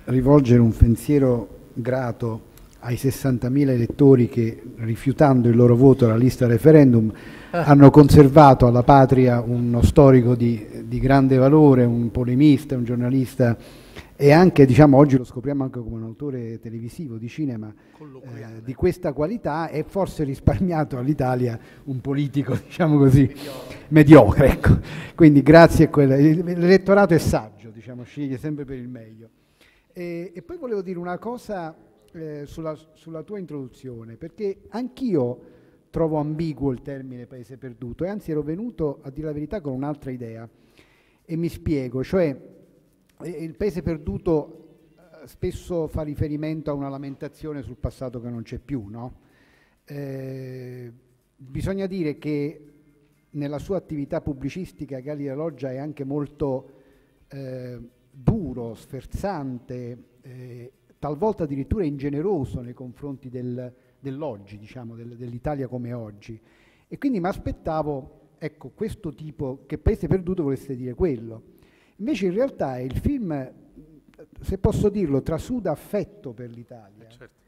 rivolgere un pensiero grato ai 60.000 elettori che, rifiutando il loro voto alla lista referendum, hanno conservato alla patria uno storico di, di grande valore, un polemista, un giornalista e anche, diciamo, oggi lo scopriamo anche come un autore televisivo di cinema eh, di questa qualità e forse risparmiato all'Italia un politico, diciamo così, mediocre. mediocre ecco. Quindi grazie a quella. L'elettorato è saggio, diciamo, sceglie sempre per il meglio. E, e poi volevo dire una cosa eh, sulla, sulla tua introduzione, perché anch'io trovo ambiguo il termine paese perduto e anzi ero venuto a dire la verità con un'altra idea e mi spiego, cioè il paese perduto eh, spesso fa riferimento a una lamentazione sul passato che non c'è più, no? eh, bisogna dire che nella sua attività pubblicistica Gali La Loggia è anche molto eh, duro, sferzante, eh, talvolta addirittura ingeneroso nei confronti del, dell'oggi, diciamo, del, dell'Italia come oggi. E quindi mi aspettavo, ecco, questo tipo, che paese perduto volesse dire quello. Invece in realtà il film, se posso dirlo, trasuda affetto per l'Italia. Eh certo.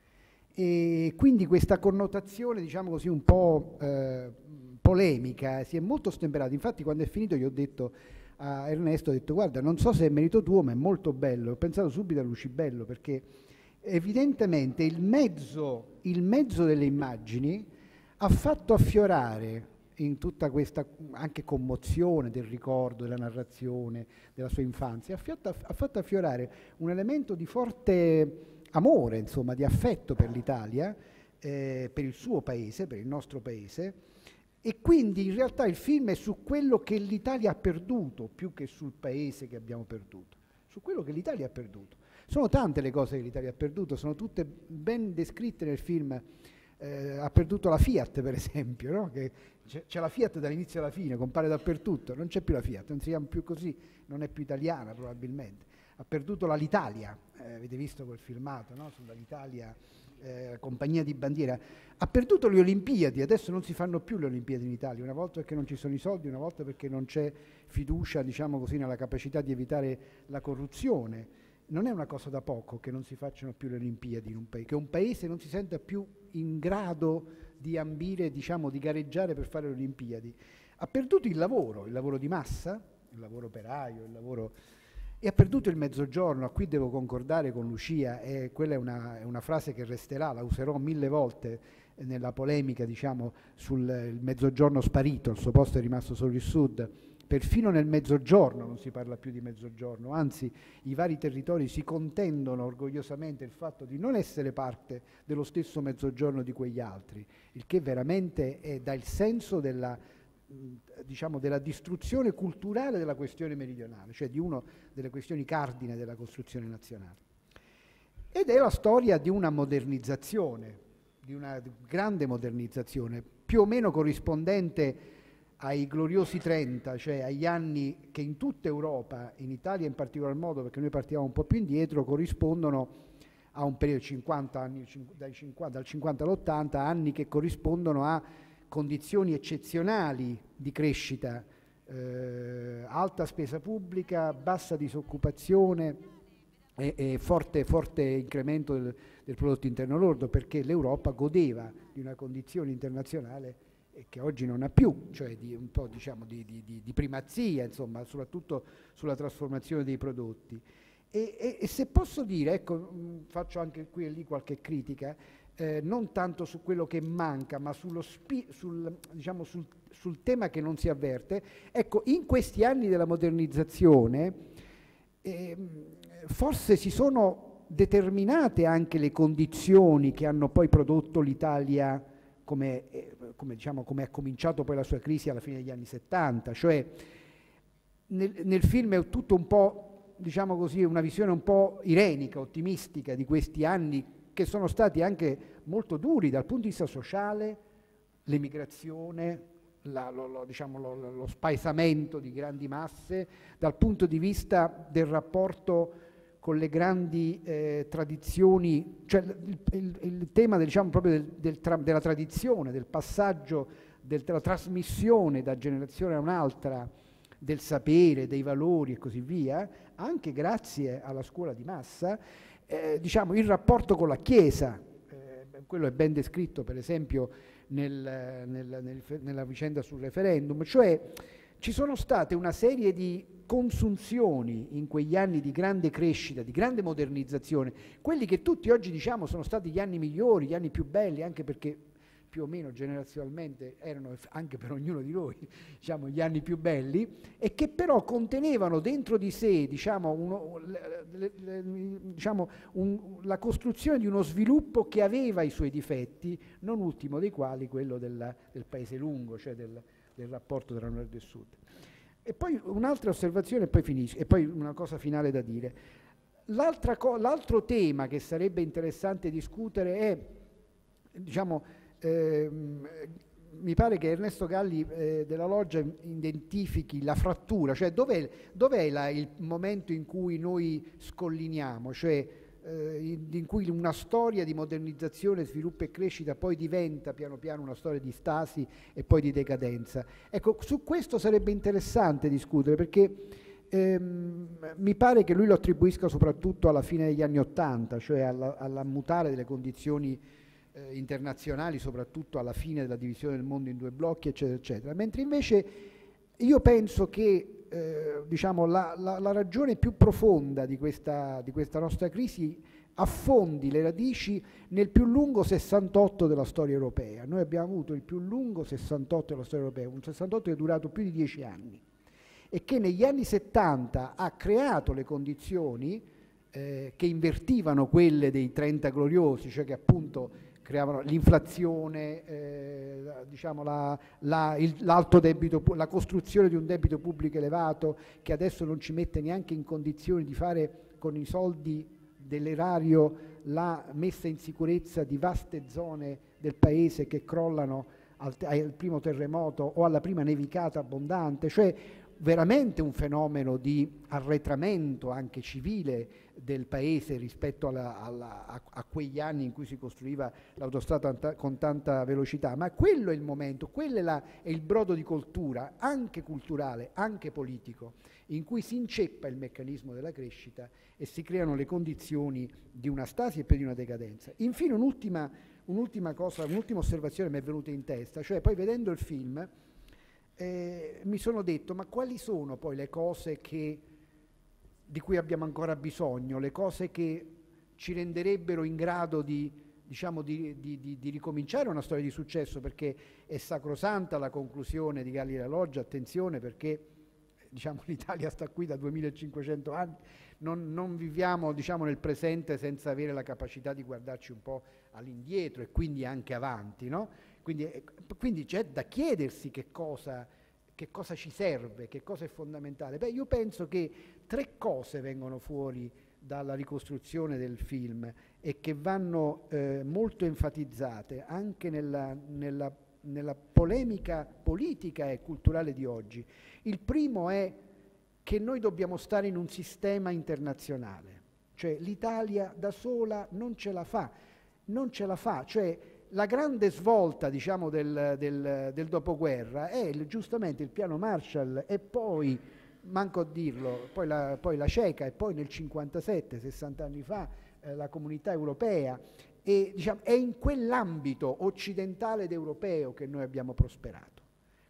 E quindi questa connotazione, diciamo così, un po' eh, polemica si è molto stemperata. Infatti quando è finito gli ho detto a Ernesto, ho detto guarda, non so se è merito tuo, ma è molto bello. Ho pensato subito a Lucibello perché evidentemente il mezzo, il mezzo delle immagini ha fatto affiorare in tutta questa anche commozione del ricordo, della narrazione, della sua infanzia, ha fatto, ha fatto affiorare un elemento di forte amore, insomma, di affetto per l'Italia, eh, per il suo paese, per il nostro paese, e quindi in realtà il film è su quello che l'Italia ha perduto, più che sul paese che abbiamo perduto, su quello che l'Italia ha perduto. Sono tante le cose che l'Italia ha perduto, sono tutte ben descritte nel film eh, ha perduto la Fiat per esempio, no? c'è, la Fiat dall'inizio alla fine, compare dappertutto, non c'è più la Fiat, non si chiama più così, non è più italiana probabilmente. Ha perduto l'Alitalia, eh, avete visto quel filmato no? sull'Alitalia, eh, compagnia di bandiera, ha perduto le Olimpiadi, adesso non si fanno più le Olimpiadi in Italia, una volta perché non ci sono i soldi, una volta perché non c'è fiducia diciamo così, nella capacità di evitare la corruzione non è una cosa da poco che non si facciano più le Olimpiadi in un paese, che un paese non si senta più in grado di ambire, diciamo, di gareggiare per fare le Olimpiadi. Ha perduto il lavoro, il lavoro di massa, il lavoro operaio, il lavoro... e ha perduto il mezzogiorno. Qui devo concordare con Lucia, e quella è una, è una frase che resterà, la userò mille volte nella polemica, diciamo, sul mezzogiorno sparito, al suo posto è rimasto solo il sud Perfino nel mezzogiorno non si parla più di mezzogiorno, anzi i vari territori si contendono orgogliosamente il fatto di non essere parte dello stesso mezzogiorno di quegli altri, il che veramente è, dà il senso della, diciamo, della distruzione culturale della questione meridionale, cioè di una delle questioni cardine della costruzione nazionale. Ed è la storia di una modernizzazione, di una grande modernizzazione, più o meno corrispondente ai gloriosi 30, cioè agli anni che in tutta Europa, in Italia in particolar modo, perché noi partiamo un po' più indietro, corrispondono a un periodo 50 anni, dal 50, dal 50 all'80, anni che corrispondono a condizioni eccezionali di crescita, eh, alta spesa pubblica, bassa disoccupazione e, e forte, forte, incremento del, del prodotto interno lordo, perché l'Europa godeva di una condizione internazionale che oggi non ha più, cioè di un po' diciamo di, di, di primazia, insomma, soprattutto sulla trasformazione dei prodotti. E, e, e se posso dire, ecco, faccio anche qui e lì qualche critica, eh, non tanto su quello che manca, ma spi, sul, diciamo, sul, sul, tema che non si avverte, ecco, in questi anni della modernizzazione eh, forse si sono determinate anche le condizioni che hanno poi prodotto l'Italia come, eh, come, diciamo, come ha cominciato poi la sua crisi alla fine degli anni 70, cioè nel, nel film è tutto un po', diciamo così, una visione un po' irenica, ottimistica di questi anni che sono stati anche molto duri dal punto di vista sociale, l'emigrazione, la, lo, lo, diciamo, lo, lo, spaesamento di grandi masse, dal punto di vista del rapporto con le grandi eh, tradizioni, cioè il, il, il tema diciamo, proprio del, del tra, della tradizione, del passaggio, del, della trasmissione da generazione a un'altra del sapere, dei valori e così via, anche grazie alla scuola di massa, eh, diciamo, il rapporto con la Chiesa, eh, quello è ben descritto per esempio nel, nel, nel, nella vicenda sul referendum, cioè ci sono state una serie di consunzioni in quegli anni di grande crescita, di grande modernizzazione, quelli che tutti oggi diciamo sono stati gli anni migliori, gli anni più belli, anche perché più o meno generazionalmente erano anche per ognuno di noi diciamo, gli anni più belli, e che però contenevano dentro di sé diciamo, uno, le, le, diciamo, un, la costruzione di uno sviluppo che aveva i suoi difetti, non ultimo dei quali quello della, del paese lungo, cioè del, del rapporto tra nord e sud. E poi un'altra osservazione e poi finisco, e poi una cosa finale da dire. l'altro tema che sarebbe interessante discutere è, diciamo, eh, mi pare che Ernesto Galli eh, della Loggia identifichi la frattura, cioè dov'è, dov'è la, il momento in cui noi scolliniamo, cioè eh, in, in, cui una storia di modernizzazione, sviluppo e crescita poi diventa piano piano una storia di stasi e poi di decadenza. Ecco, su questo sarebbe interessante discutere perché ehm, mi pare che lui lo attribuisca soprattutto alla fine degli anni Ottanta, cioè alla, alla mutare delle condizioni eh, internazionali, soprattutto alla fine della divisione del mondo in due blocchi, eccetera, eccetera. Mentre invece io penso che eh, diciamo, la, la, la, ragione più profonda di questa, di questa nostra crisi affondi le radici nel più lungo 68 della storia europea. Noi abbiamo avuto il più lungo 68 della storia europea, un 68 che è durato più di dieci anni e che negli anni 70 ha creato le condizioni eh, che invertivano quelle dei 30 gloriosi, cioè che appunto creavano l'inflazione, eh, diciamo la, la, il, debito, la costruzione di un debito pubblico elevato che adesso non ci mette neanche in condizioni di fare con i soldi dell'erario la messa in sicurezza di vaste zone del paese che crollano al, al primo terremoto o alla prima nevicata abbondante, cioè veramente un fenomeno di arretramento anche civile del paese rispetto alla, alla, a, a, quegli anni in cui si costruiva l'autostrada con tanta velocità, ma quello è il momento, quello è, la, è il brodo di coltura, anche culturale, anche politico, in cui si inceppa il meccanismo della crescita e si creano le condizioni di una stasi e poi di una decadenza. Infine un'ultima, un'ultima cosa, un'ultima osservazione mi è venuta in testa, cioè poi vedendo il film eh, mi sono detto ma quali sono poi le cose che, di cui abbiamo ancora bisogno, le cose che ci renderebbero in grado di, diciamo, di, di, di, ricominciare una storia di successo perché è sacrosanta la conclusione di Galli Loggia, attenzione perché diciamo, l'Italia sta qui da 2500 anni, non, non viviamo diciamo, nel presente senza avere la capacità di guardarci un po' all'indietro e quindi anche avanti. No? Quindi, eh, quindi c'è da chiedersi che cosa, che cosa, ci serve, che cosa è fondamentale. Beh, io penso che tre cose vengono fuori dalla ricostruzione del film e che vanno eh, molto enfatizzate anche nella, nella, nella polemica politica e culturale di oggi. Il primo è che noi dobbiamo stare in un sistema internazionale, cioè l'Italia da sola non ce la fa, non ce la fa, cioè la grande svolta diciamo, del, del, del, dopoguerra è il, giustamente il piano Marshall e poi, manco a dirlo, poi la, poi la CECA e poi nel 57, 60 anni fa, eh, la comunità europea. E, diciamo, è in quell'ambito occidentale ed europeo che noi abbiamo prosperato.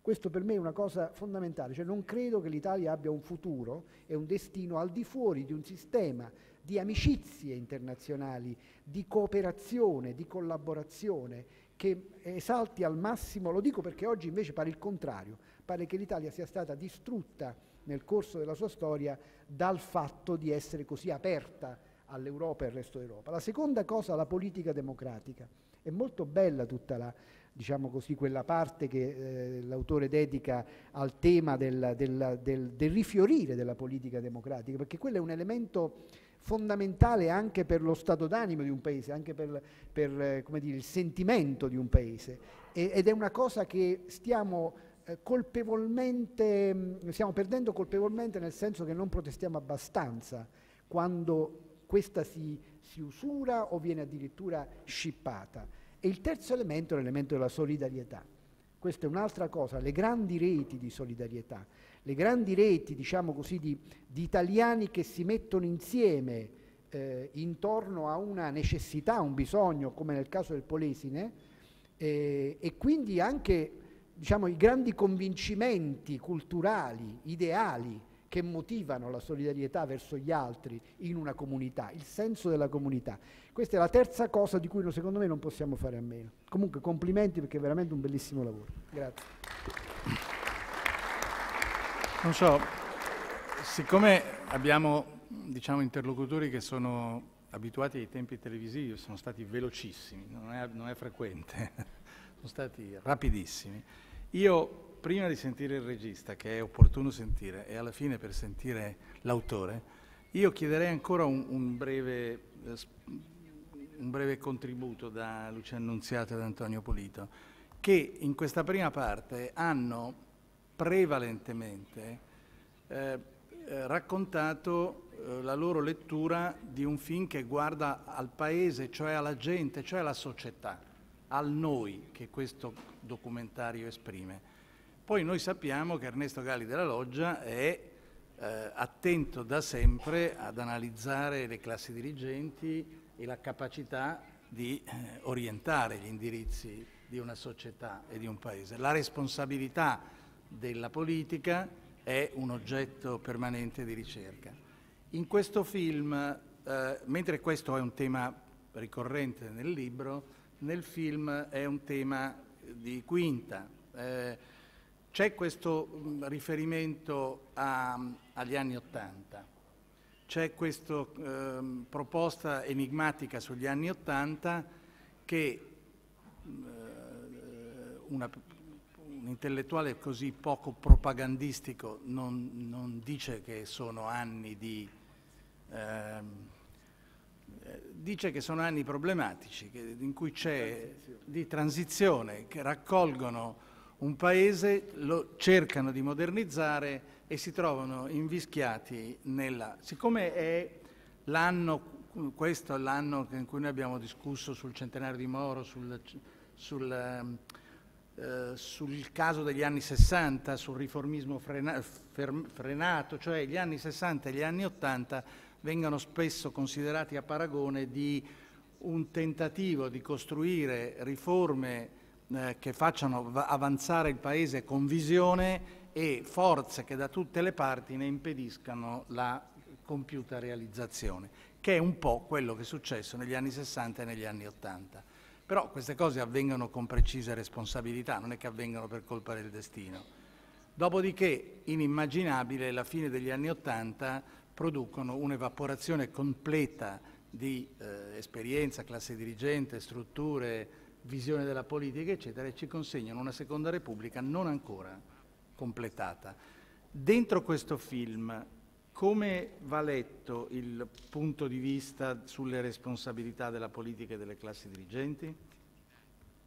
Questo per me è una cosa fondamentale, cioè non credo che l'Italia abbia un futuro e un destino al di fuori di un sistema di amicizie internazionali, di cooperazione, di collaborazione che esalti al massimo, lo dico perché oggi invece pare il contrario, pare che l'Italia sia stata distrutta nel corso della sua storia dal fatto di essere così aperta all'Europa e al resto d'Europa. La seconda cosa, la politica democratica. È molto bella tutta la, diciamo così, quella parte che eh, l'autore dedica al tema del, del, del, del, rifiorire della politica democratica, perché quello è un elemento fondamentale anche per lo stato d'animo di un paese, anche per, per dire, il sentimento di un paese. E, ed è una cosa che stiamo eh, colpevolmente, mm, stiamo perdendo colpevolmente nel senso che non protestiamo abbastanza quando questa si, si usura o viene addirittura scippata. E il terzo elemento è l'elemento della solidarietà. Questa è un'altra cosa, le grandi reti di solidarietà, le grandi reti, diciamo così, di, di italiani che si mettono insieme eh, intorno a una necessità, un bisogno, come nel caso del Polesine, eh, e quindi anche diciamo, i grandi convincimenti culturali, ideali che motivano la solidarietà verso gli altri in una comunità, il senso della comunità. Questa è la terza cosa di cui secondo me non possiamo fare a meno. Comunque complimenti perché è veramente un bellissimo lavoro. Grazie. Non so, siccome abbiamo diciamo, interlocutori che sono abituati ai tempi televisivi, sono stati velocissimi, non è, non è frequente, sono stati rapidissimi. Io, prima di sentire il regista, che è opportuno sentire, e alla fine per sentire l'autore, io chiederei ancora un, un, breve, eh, un breve, contributo da Lucia Annunziata e da Antonio Polito, che in questa prima parte hanno prevalentemente eh, eh, raccontato eh, la loro lettura di un film che guarda al paese, cioè alla gente, cioè alla società, al noi che questo documentario esprime. Poi noi sappiamo che Ernesto Galli della Loggia è eh, attento da sempre ad analizzare le classi dirigenti e la capacità di eh, orientare gli indirizzi di una società e di un paese. La responsabilità della politica è un oggetto permanente di ricerca. In questo film, eh, mentre questo è un tema ricorrente nel libro, nel film è un tema di quinta. C'è questo mm, riferimento a, agli anni Ottanta, c'è questa eh, proposta enigmatica sugli anni Ottanta che mm, eh, una, un intellettuale così poco propagandistico non, non dice che sono anni di... Eh, dice che sono anni problematici, che, in cui c'è di transizione, che raccolgono un paese, lo cercano di modernizzare e si trovano invischiati nella... Siccome è l'anno, questo è l'anno in cui noi abbiamo discusso sul centenario di Moro, sul, sul ehm, eh, sul caso degli anni 60, sul riformismo frena, frenato, cioè gli anni 60 e gli anni 80 vengono spesso considerati a paragone di un tentativo di costruire riforme eh, che facciano avanzare il Paese con visione e forze che da tutte le parti ne impediscano la compiuta realizzazione, che è un po' quello che è successo negli anni 60 e negli anni 80. Però queste cose avvengono con precise responsabilità, non è che avvengano per colpa del destino. Dopodiché, inimmaginabile, la fine degli anni Ottanta producono un'evaporazione completa di eh, esperienza, classe dirigente, strutture, visione della politica, eccetera, e ci consegnano una seconda repubblica non ancora completata. Dentro questo film come va letto il punto di vista sulle responsabilità della politica e delle classi dirigenti?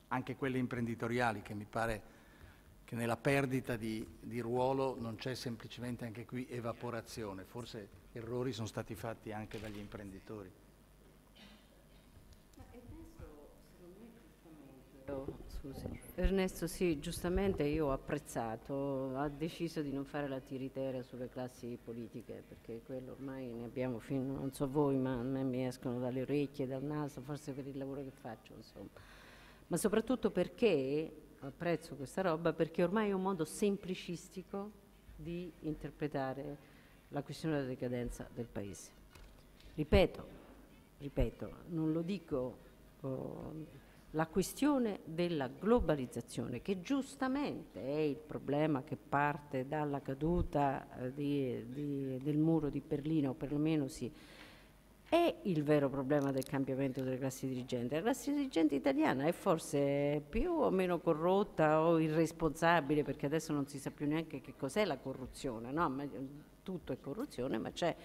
Anche quelle imprenditoriali, che mi pare che nella perdita di, di ruolo non c'è semplicemente anche qui evaporazione, forse errori sono stati fatti anche dagli imprenditori. Ernesto, sì, giustamente io ho apprezzato, ha deciso di non fare la tiritera sulle classi politiche, perché quello ormai ne abbiamo fino, non so voi, ma a me mi escono dalle orecchie, dal naso, forse per il lavoro che faccio, insomma. Ma soprattutto perché, apprezzo questa roba, perché ormai è un modo semplicistico di interpretare la questione della decadenza del Paese. Ripeto, ripeto, non lo dico... Oh, la questione della globalizzazione, che giustamente è il problema che parte dalla caduta eh, di, di, del muro di Berlino, o perlomeno sì, è il vero problema del cambiamento delle classi dirigenti. La classe dirigente italiana è forse più o meno corrotta o irresponsabile, perché adesso non si sa più neanche che cos'è la corruzione, no? ma, tutto è corruzione, ma c'è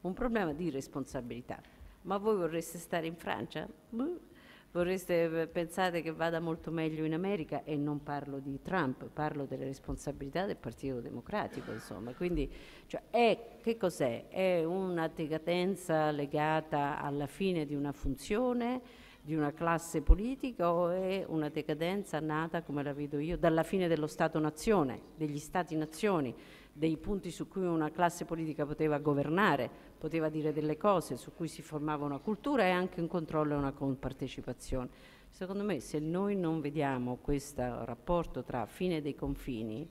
un problema di responsabilità. Ma voi vorreste stare in Francia? Buh vorreste pensate che vada molto meglio in America e non parlo di Trump, parlo delle responsabilità del Partito Democratico, insomma. Quindi cioè, è, che cos'è? È una decadenza legata alla fine di una funzione, di una classe politica o è una decadenza nata, come la vedo io, dalla fine dello Stato-nazione, degli Stati-nazioni, dei punti su cui una classe politica poteva governare, poteva dire delle cose su cui si formava una cultura e anche un controllo e una compartecipazione. Secondo me se noi non vediamo questo rapporto tra fine dei confini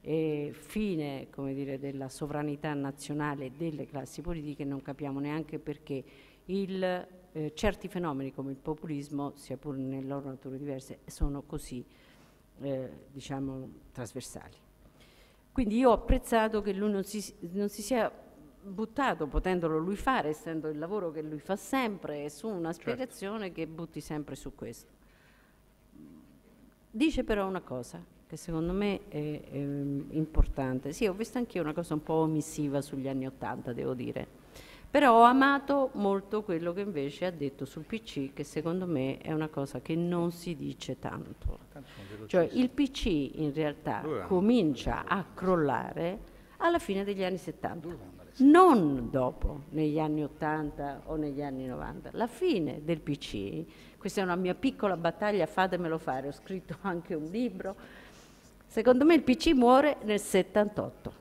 e fine dire, della sovranità nazionale delle classi politiche non capiamo neanche perché il, eh, certi fenomeni come il populismo, sia pur nelle loro nature diverse, sono così eh, diciamo, trasversali. Quindi io ho apprezzato che lui non si, non si, sia buttato, potendolo lui fare, essendo il lavoro che lui fa sempre, su una certo. spiegazione certo. che butti sempre su questo. Dice però una cosa che secondo me è, è importante. Sì, ho visto anche io una cosa un po' omissiva sugli anni Ottanta, devo dire però ho amato molto quello che invece ha detto sul PC, che secondo me è una cosa che non si dice tanto. Cioè il PC in realtà comincia a crollare alla fine degli anni 70, non dopo, negli anni 80 o negli anni 90. La fine del PC, questa è una mia piccola battaglia, fatemelo fare, ho scritto anche un libro, secondo me il PC muore nel 78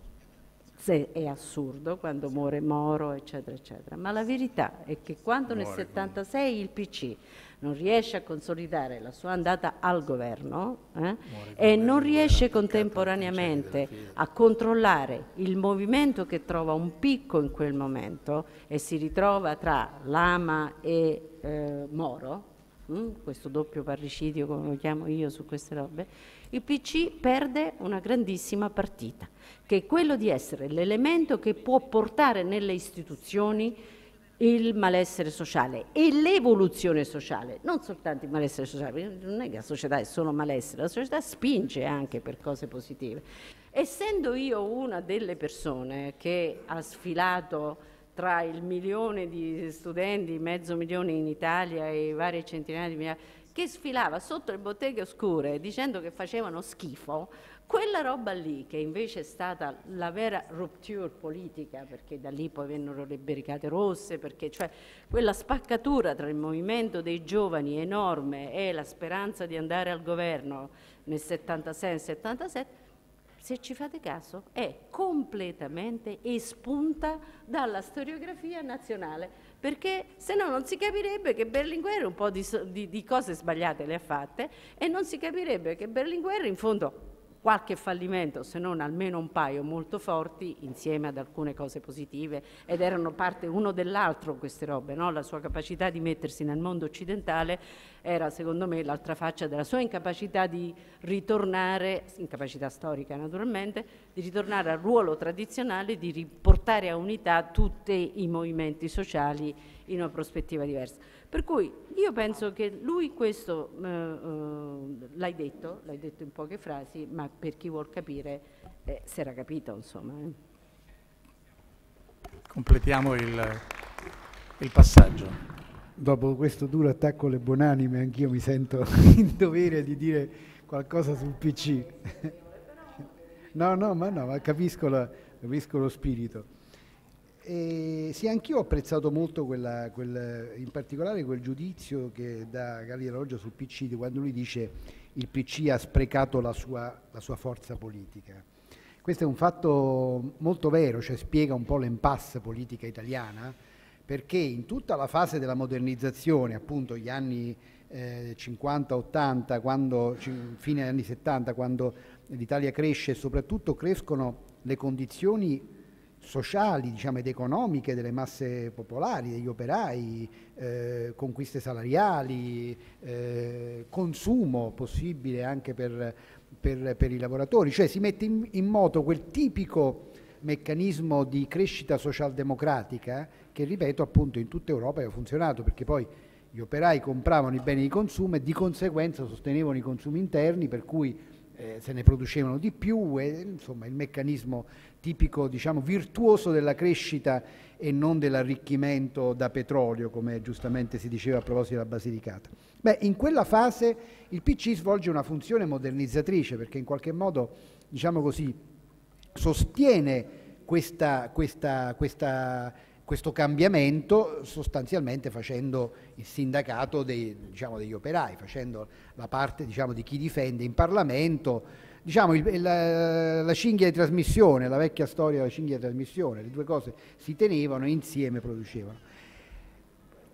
è assurdo quando muore Moro, eccetera, eccetera. Ma la verità è che quando muore, nel 76 il PC non riesce a consolidare la sua andata al governo eh, e non riesce contemporaneamente a controllare il movimento che trova un picco in quel momento e si ritrova tra Lama e eh, Moro, hm, questo doppio parricidio come lo chiamo io su queste robe, il PC perde una grandissima partita, che è quello di essere l'elemento che può portare nelle istituzioni il malessere sociale e l'evoluzione sociale, non soltanto il malessere sociale, non è che la società è solo malessere, la società spinge anche per cose positive. Essendo io una delle persone che ha sfilato tra il milione di studenti, mezzo milione in Italia e varie centinaia di migliaia, che sfilava sotto le botteghe oscure dicendo che facevano schifo, quella roba lì, che invece è stata la vera rupture politica, perché da lì poi vennero le barricate rosse, perché cioè quella spaccatura tra il movimento dei giovani enorme e la speranza di andare al governo nel 76 77, se ci fate caso, è completamente espunta dalla storiografia nazionale. Perché se no non si capirebbe che Berlinguer un po' di, di, di, cose sbagliate le ha fatte e non si capirebbe che Berlinguer in fondo qualche fallimento, se non almeno un paio molto forti, insieme ad alcune cose positive, ed erano parte uno dell'altro queste robe, no? la sua capacità di mettersi nel mondo occidentale era secondo me l'altra faccia della sua incapacità di ritornare, incapacità storica naturalmente, di ritornare al ruolo tradizionale, di riportare a unità tutti i movimenti sociali in una prospettiva diversa. Per cui io penso che lui questo, eh, eh, l'hai detto, l'hai detto in poche frasi, ma per chi vuol capire eh, si era capito, insomma. Eh. Completiamo il, il passaggio. Dopo questo duro attacco alle buonanime, anch'io mi sento in dovere di dire qualcosa sul PC. no, no, ma no, ma capisco, la, capisco lo spirito. E sì, anch'io ho apprezzato molto quella, quel, in particolare quel giudizio che dà Galli Loggia sul PC, quando lui dice il PC ha sprecato la sua, la sua, forza politica. Questo è un fatto molto vero, cioè spiega un po' l'impasse politica italiana, perché in tutta la fase della modernizzazione, appunto gli anni eh, 50-80, quando, fine anni 70, quando l'Italia cresce e soprattutto crescono le condizioni sociali diciamo, ed economiche delle masse popolari, degli operai, eh, conquiste salariali, eh, consumo possibile anche per, per, per, i lavoratori, cioè si mette in, in, moto quel tipico meccanismo di crescita socialdemocratica che ripeto appunto in tutta Europa ha funzionato perché poi gli operai compravano i beni di consumo e di conseguenza sostenevano i consumi interni per cui eh, se ne producevano di più e insomma il meccanismo tipico diciamo virtuoso della crescita e non dell'arricchimento da petrolio come giustamente si diceva a proposito della Basilicata. Beh, in quella fase il PC svolge una funzione modernizzatrice perché in qualche modo diciamo così sostiene questa, questa, questa questo cambiamento sostanzialmente facendo il sindacato dei, diciamo, degli operai, facendo la parte diciamo, di chi difende in Parlamento, diciamo, il, la, la, cinghia di trasmissione, la vecchia storia della cinghia di trasmissione, le due cose si tenevano e insieme producevano.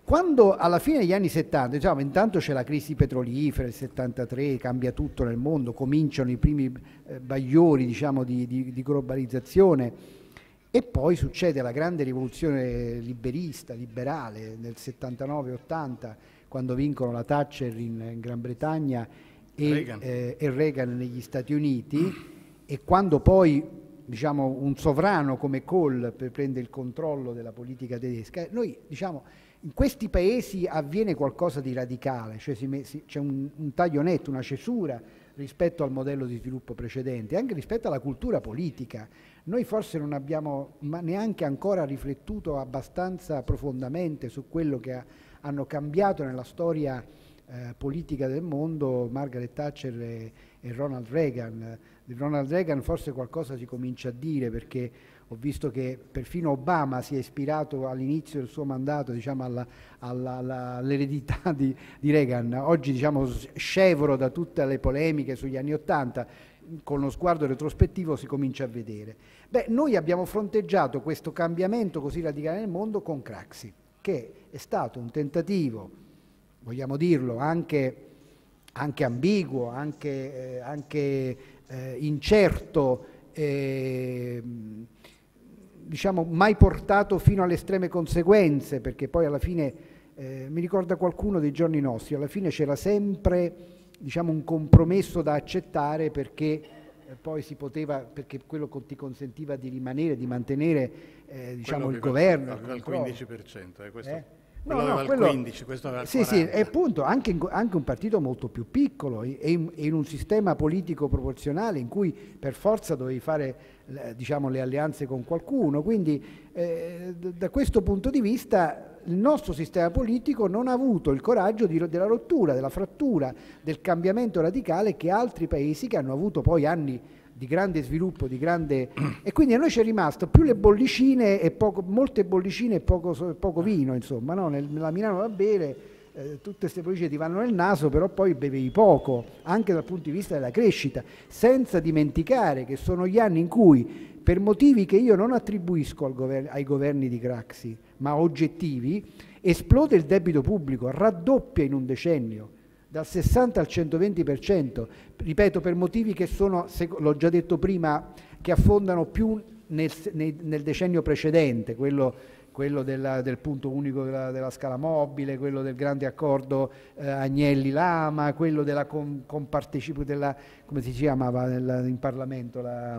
Quando alla fine degli anni 70, diciamo, intanto c'è la crisi petrolifera, il 73, cambia tutto nel mondo, cominciano i primi eh, bagliori diciamo, di, di, di globalizzazione, e poi succede la grande rivoluzione liberista, liberale del 79-80, quando vincono la Thatcher in, in Gran Bretagna e Reagan. Eh, e Reagan. negli Stati Uniti e quando poi diciamo, un sovrano come Kohl prende il controllo della politica tedesca, noi diciamo in questi paesi avviene qualcosa di radicale, cioè c'è un, un taglio netto, una cesura rispetto al modello di sviluppo precedente, anche rispetto alla cultura politica. Noi forse non abbiamo neanche ancora riflettuto abbastanza profondamente su quello che ha, hanno cambiato nella storia eh, politica del mondo Margaret Thatcher e, e, Ronald Reagan. Di Ronald Reagan forse qualcosa si comincia a dire perché ho visto che perfino Obama si è ispirato all'inizio del suo mandato diciamo, all'eredità di, di, Reagan. Oggi diciamo, scevro da tutte le polemiche sugli anni Ottanta, con lo sguardo retrospettivo si comincia a vedere. Beh, noi abbiamo fronteggiato questo cambiamento così radicale nel mondo con Craxi, che è stato un tentativo, vogliamo dirlo, anche, anche ambiguo, anche, eh, anche eh, incerto, eh, diciamo mai portato fino alle estreme conseguenze, perché poi alla fine, eh, mi ricorda qualcuno dei giorni nostri, alla fine c'era sempre diciamo, un compromesso da accettare perché eh, poi si poteva, perché quello ti consentiva di rimanere, di mantenere eh, diciamo, il governo. Aveva il 15%, eh, questo. Eh? No, no, quello, 15, questo aveva il sì, 40. Sì, appunto, anche, anche, un partito molto più piccolo e in, in, un sistema politico proporzionale in cui per forza dovevi fare diciamo, le alleanze con qualcuno. Quindi eh, da questo punto di vista il nostro sistema politico non ha avuto il coraggio di, della rottura, della frattura, del cambiamento radicale che altri paesi che hanno avuto poi anni di grande sviluppo, di grande... e quindi a noi c'è rimasto più le bollicine e poco, molte bollicine e poco, poco vino, insomma, no? nella Milano va bene, eh, tutte queste bollicine ti vanno nel naso, però poi bevevi poco, anche dal punto di vista della crescita, senza dimenticare che sono gli anni in cui, per motivi che io non attribuisco gover- ai governi di Craxi, ma oggettivi, esplode il debito pubblico, raddoppia in un decennio dal 60 al 120%, ripeto per motivi che sono, l'ho già detto prima, che affondano più nel, nel, decennio precedente, quello, quello della, del punto unico della, della, scala mobile, quello del grande accordo eh, Agnelli-Lama, quello della compartecipazione, come si chiamava nel, in Parlamento, la,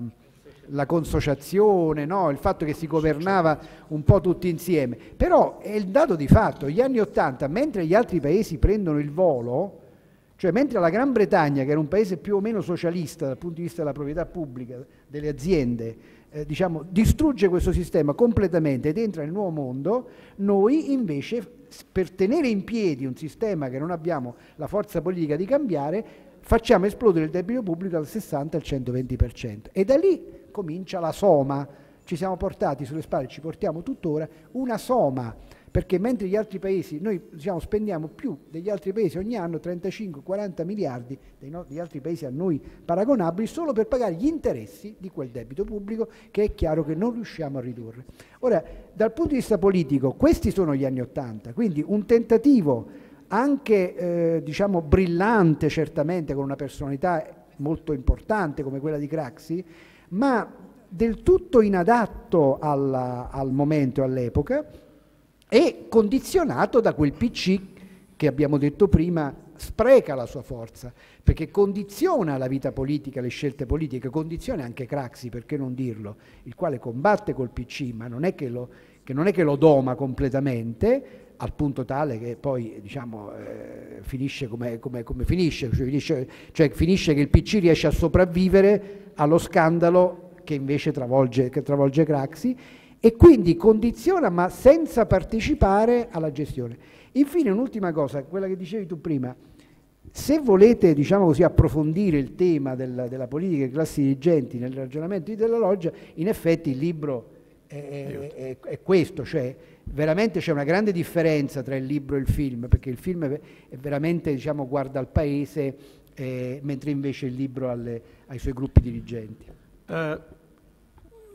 la consociazione, no? il fatto che si governava un po' tutti insieme. Però è il dato di fatto, gli anni Ottanta, mentre gli altri paesi prendono il volo, cioè, mentre la Gran Bretagna, che era un paese più o meno socialista dal punto di vista della proprietà pubblica, delle aziende, eh, diciamo, distrugge questo sistema completamente ed entra nel nuovo mondo, noi invece, per tenere in piedi un sistema che non abbiamo la forza politica di cambiare, facciamo esplodere il debito pubblico dal 60 al 120%. E da lì comincia la soma. Ci siamo portati sulle spalle, ci portiamo tuttora, una soma perché mentre gli altri paesi, noi diciamo, spendiamo più degli altri paesi ogni anno 35-40 miliardi degli altri paesi a noi paragonabili solo per pagare gli interessi di quel debito pubblico che è chiaro che non riusciamo a ridurre. Ora, dal punto di vista politico, questi sono gli anni Ottanta, quindi un tentativo anche eh, diciamo brillante certamente con una personalità molto importante come quella di Craxi, ma del tutto inadatto alla, al momento e all'epoca, è condizionato da quel PC che abbiamo detto prima spreca la sua forza, perché condiziona la vita politica, le scelte politiche, condiziona anche Craxi, perché non dirlo, il quale combatte col PC, ma non è che lo, che non è che lo doma completamente, al punto tale che poi diciamo, eh, finisce come, come, come finisce, cioè finisce, cioè finisce che il PC riesce a sopravvivere allo scandalo che invece travolge, che travolge Craxi e quindi condiziona ma senza partecipare alla gestione. Infine un'ultima cosa, quella che dicevi tu prima, se volete diciamo così, approfondire il tema della, della politica delle classi dirigenti nel ragionamento di Della Loggia, in effetti il libro è, è, è questo, cioè veramente c'è una grande differenza tra il libro e il film, perché il film è veramente diciamo, guarda al paese, eh, mentre invece il libro alle, ai suoi gruppi dirigenti. Uh,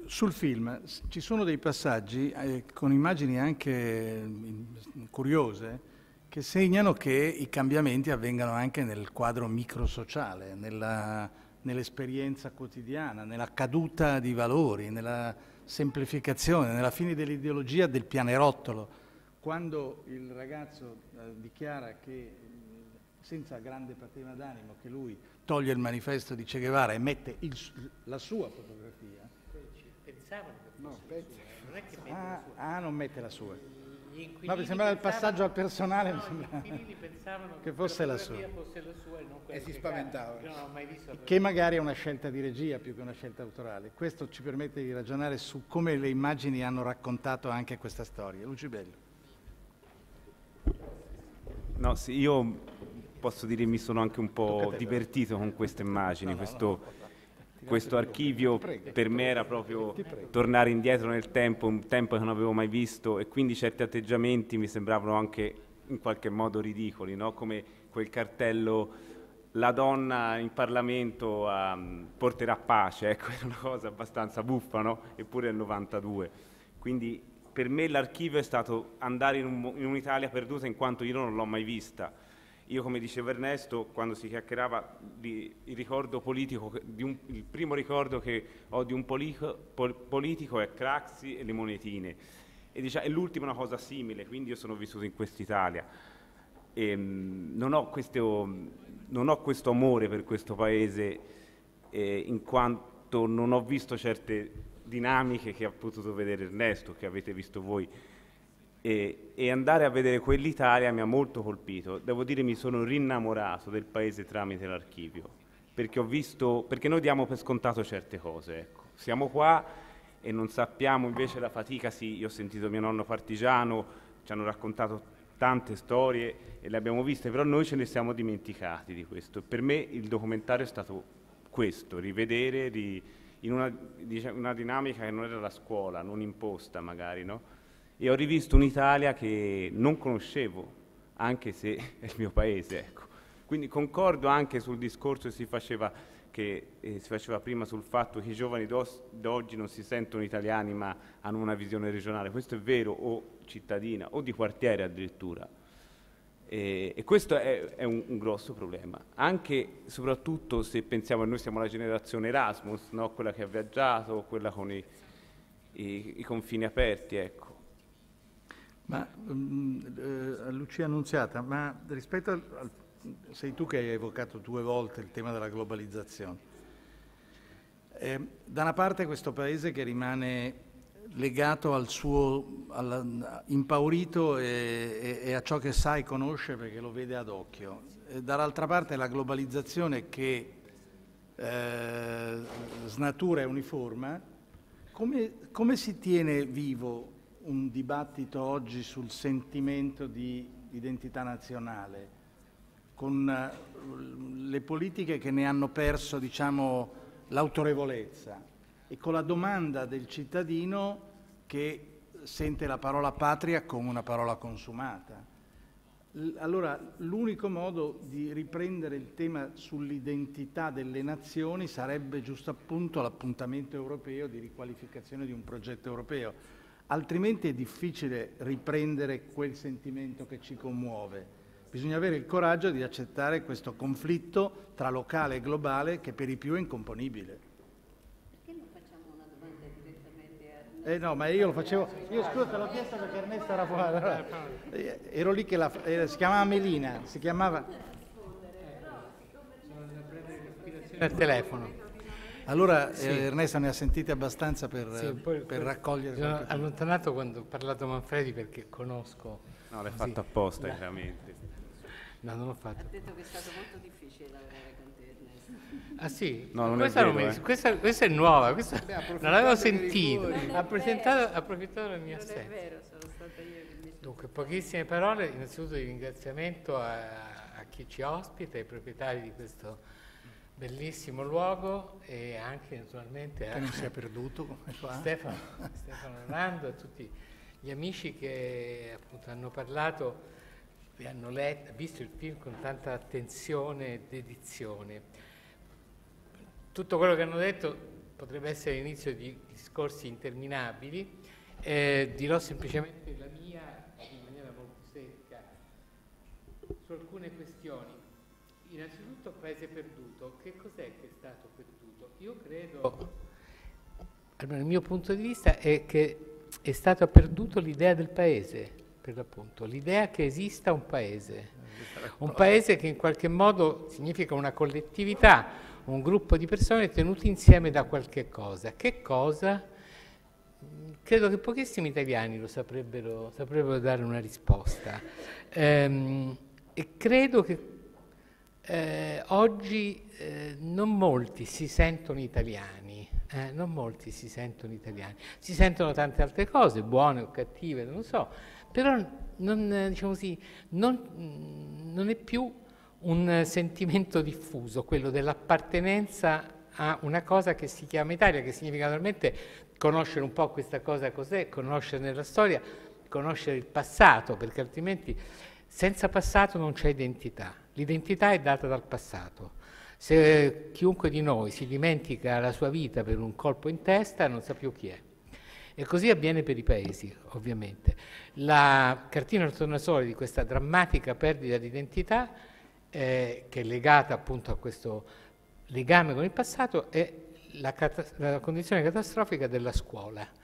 sul film ci sono dei passaggi eh, con immagini anche in, curiose che segnano che i cambiamenti avvengano anche nel quadro microsociale, nell'esperienza quotidiana, nella caduta di valori, nella semplificazione, nella fine dell'ideologia del pianerottolo. Quando il ragazzo eh, dichiara che, senza grande patema d'animo, che lui toglie il manifesto di Che Guevara e mette il, la sua fotografia. Pensavano che no, non è che mette ah, la sua. Ah, non mette la sua. No, mi sembrava il passaggio al personale, no, pensavano che fosse la sua. Fosse la sua e, e si spaventava. Che magari è una scelta di regia più che una scelta autorale. Questo ci permette di ragionare su come le immagini hanno raccontato anche questa storia. Luci Bello. No, sì, io posso dire mi sono anche un po' divertito con queste immagini, questo questo archivio per me era proprio tornare indietro nel tempo, un tempo che non avevo mai visto e quindi certi atteggiamenti mi sembravano anche in qualche modo ridicoli, no? come quel cartello la donna in Parlamento um, porterà pace, ecco, è una cosa abbastanza buffa, no? eppure è il 92. Quindi per me l'archivio è stato andare in, un, in un'Italia perduta in quanto io non l'ho mai vista io, come diceva Ernesto, quando si chiacchierava di, il ricordo politico, un, il primo ricordo che ho di un politico, pol, politico è Craxi e le monetine. E, diciamo, e l'ultima una cosa simile, quindi io sono vissuto in quest'Italia. E, ehm, non, ho questo, non, ho questo, amore per questo paese eh, in quanto non ho visto certe dinamiche che ha potuto vedere Ernesto, che avete visto voi e, e, andare a vedere quell'Italia mi ha molto colpito. Devo dire mi sono rinnamorato del paese tramite l'archivio, perché, visto, perché noi diamo per scontato certe cose. Ecco. Siamo qua e non sappiamo invece la fatica, sì, io ho sentito mio nonno partigiano, ci hanno raccontato tante storie e le abbiamo viste, però noi ce ne siamo dimenticati di questo. Per me il documentario è stato questo, rivedere di, in una, diciamo, una dinamica che non era la scuola, non imposta magari, no? E ho rivisto un'Italia che non conoscevo, anche se è il mio paese. Ecco. Quindi concordo anche sul discorso che si faceva, che, eh, si faceva prima sul fatto che i giovani d'oggi non si sentono italiani ma hanno una visione regionale. Questo è vero, o cittadina, o di quartiere addirittura. E, e questo è, è un, un, grosso problema, anche soprattutto se pensiamo che noi siamo la generazione Erasmus, no? quella che ha viaggiato, quella con i, i, i confini aperti. Ecco. Ma um, eh, Lucia Annunziata, ma rispetto al, al, sei tu che hai evocato due volte il tema della globalizzazione. Eh, da una parte questo paese che rimane legato al suo, al, impaurito e, e, e, a ciò che sa e conosce perché lo vede ad occhio. E dall'altra parte la globalizzazione che eh, snatura e uniforma, come, come si tiene vivo un dibattito oggi sul sentimento di identità nazionale, con eh, le politiche che ne hanno perso diciamo, l'autorevolezza e con la domanda del cittadino che sente la parola patria come una parola consumata. Allora, l'unico modo di riprendere il tema sull'identità delle nazioni sarebbe giusto appunto l'appuntamento europeo di riqualificazione di un progetto europeo altrimenti è difficile riprendere quel sentimento che ci commuove. Bisogna avere il coraggio di accettare questo conflitto tra locale e globale che per i più è incomponibile. Perché non facciamo una domanda direttamente a Ernesto? Eh no, ma io lo facevo, io scusa te l'ho chiesto perché Ernesto era fuori, allora, ero lì che la, eh, si chiamava Melina, si chiamava... Per telefono. Allora sì. eh, Ernesto ne ha sentite abbastanza per, sì, poi, per raccogliere. Sono allontanato quando ho parlato Manfredi perché conosco. No, l'hai fatto apposta, la... chiaramente. No, non l'ho fatto. Ha detto che è stato molto difficile lavorare con te, Ernesto. Ah sì? No, non questa, è vero, mi... eh. questa, questa, è nuova, questa non l'avevo sentita. Ha approfittato, della mia assenza. Non è vero, sono stata io Dunque, pochissime parole, innanzitutto di ringraziamento a, a chi ci ospita, ai proprietari di questo bellissimo luogo e anche naturalmente che non si è perduto come qua. Stefano, Stefano Orlando e tutti gli amici che appunto hanno parlato e hanno letto, visto il film con tanta attenzione e dedizione. Tutto quello che hanno detto potrebbe essere l'inizio di discorsi interminabili, eh, dirò semplicemente la mia in maniera molto secca su alcune questioni. Innanzitutto paese perduto, che cos'è che è stato perduto? Io credo, almeno il mio punto di vista, è che è stata perduta l'idea del paese, per l'appunto, l'idea che esista un paese, un paese che in qualche modo significa una collettività, un gruppo di persone tenuti insieme da qualche cosa. Che cosa? Credo che pochissimi italiani lo saprebbero, saprebbero dare una risposta. Ehm, e credo che eh, oggi eh, non molti si sentono italiani, eh, non molti si sentono italiani, si sentono tante altre cose, buone o cattive, non lo so, però non, diciamo così, non, non è più un sentimento diffuso, quello dell'appartenenza a una cosa che si chiama Italia, che significa naturalmente conoscere un po' questa cosa cos'è, conoscere la storia, conoscere il passato, perché altrimenti senza passato non c'è identità. L'identità è data dal passato. Se chiunque di noi si dimentica la sua vita per un colpo in testa, non sa più chi è. E così avviene per i paesi, ovviamente. La cartina al tornasole di questa drammatica perdita di identità, eh, che è legata appunto a questo legame con il passato, è la, la condizione catastrofica della scuola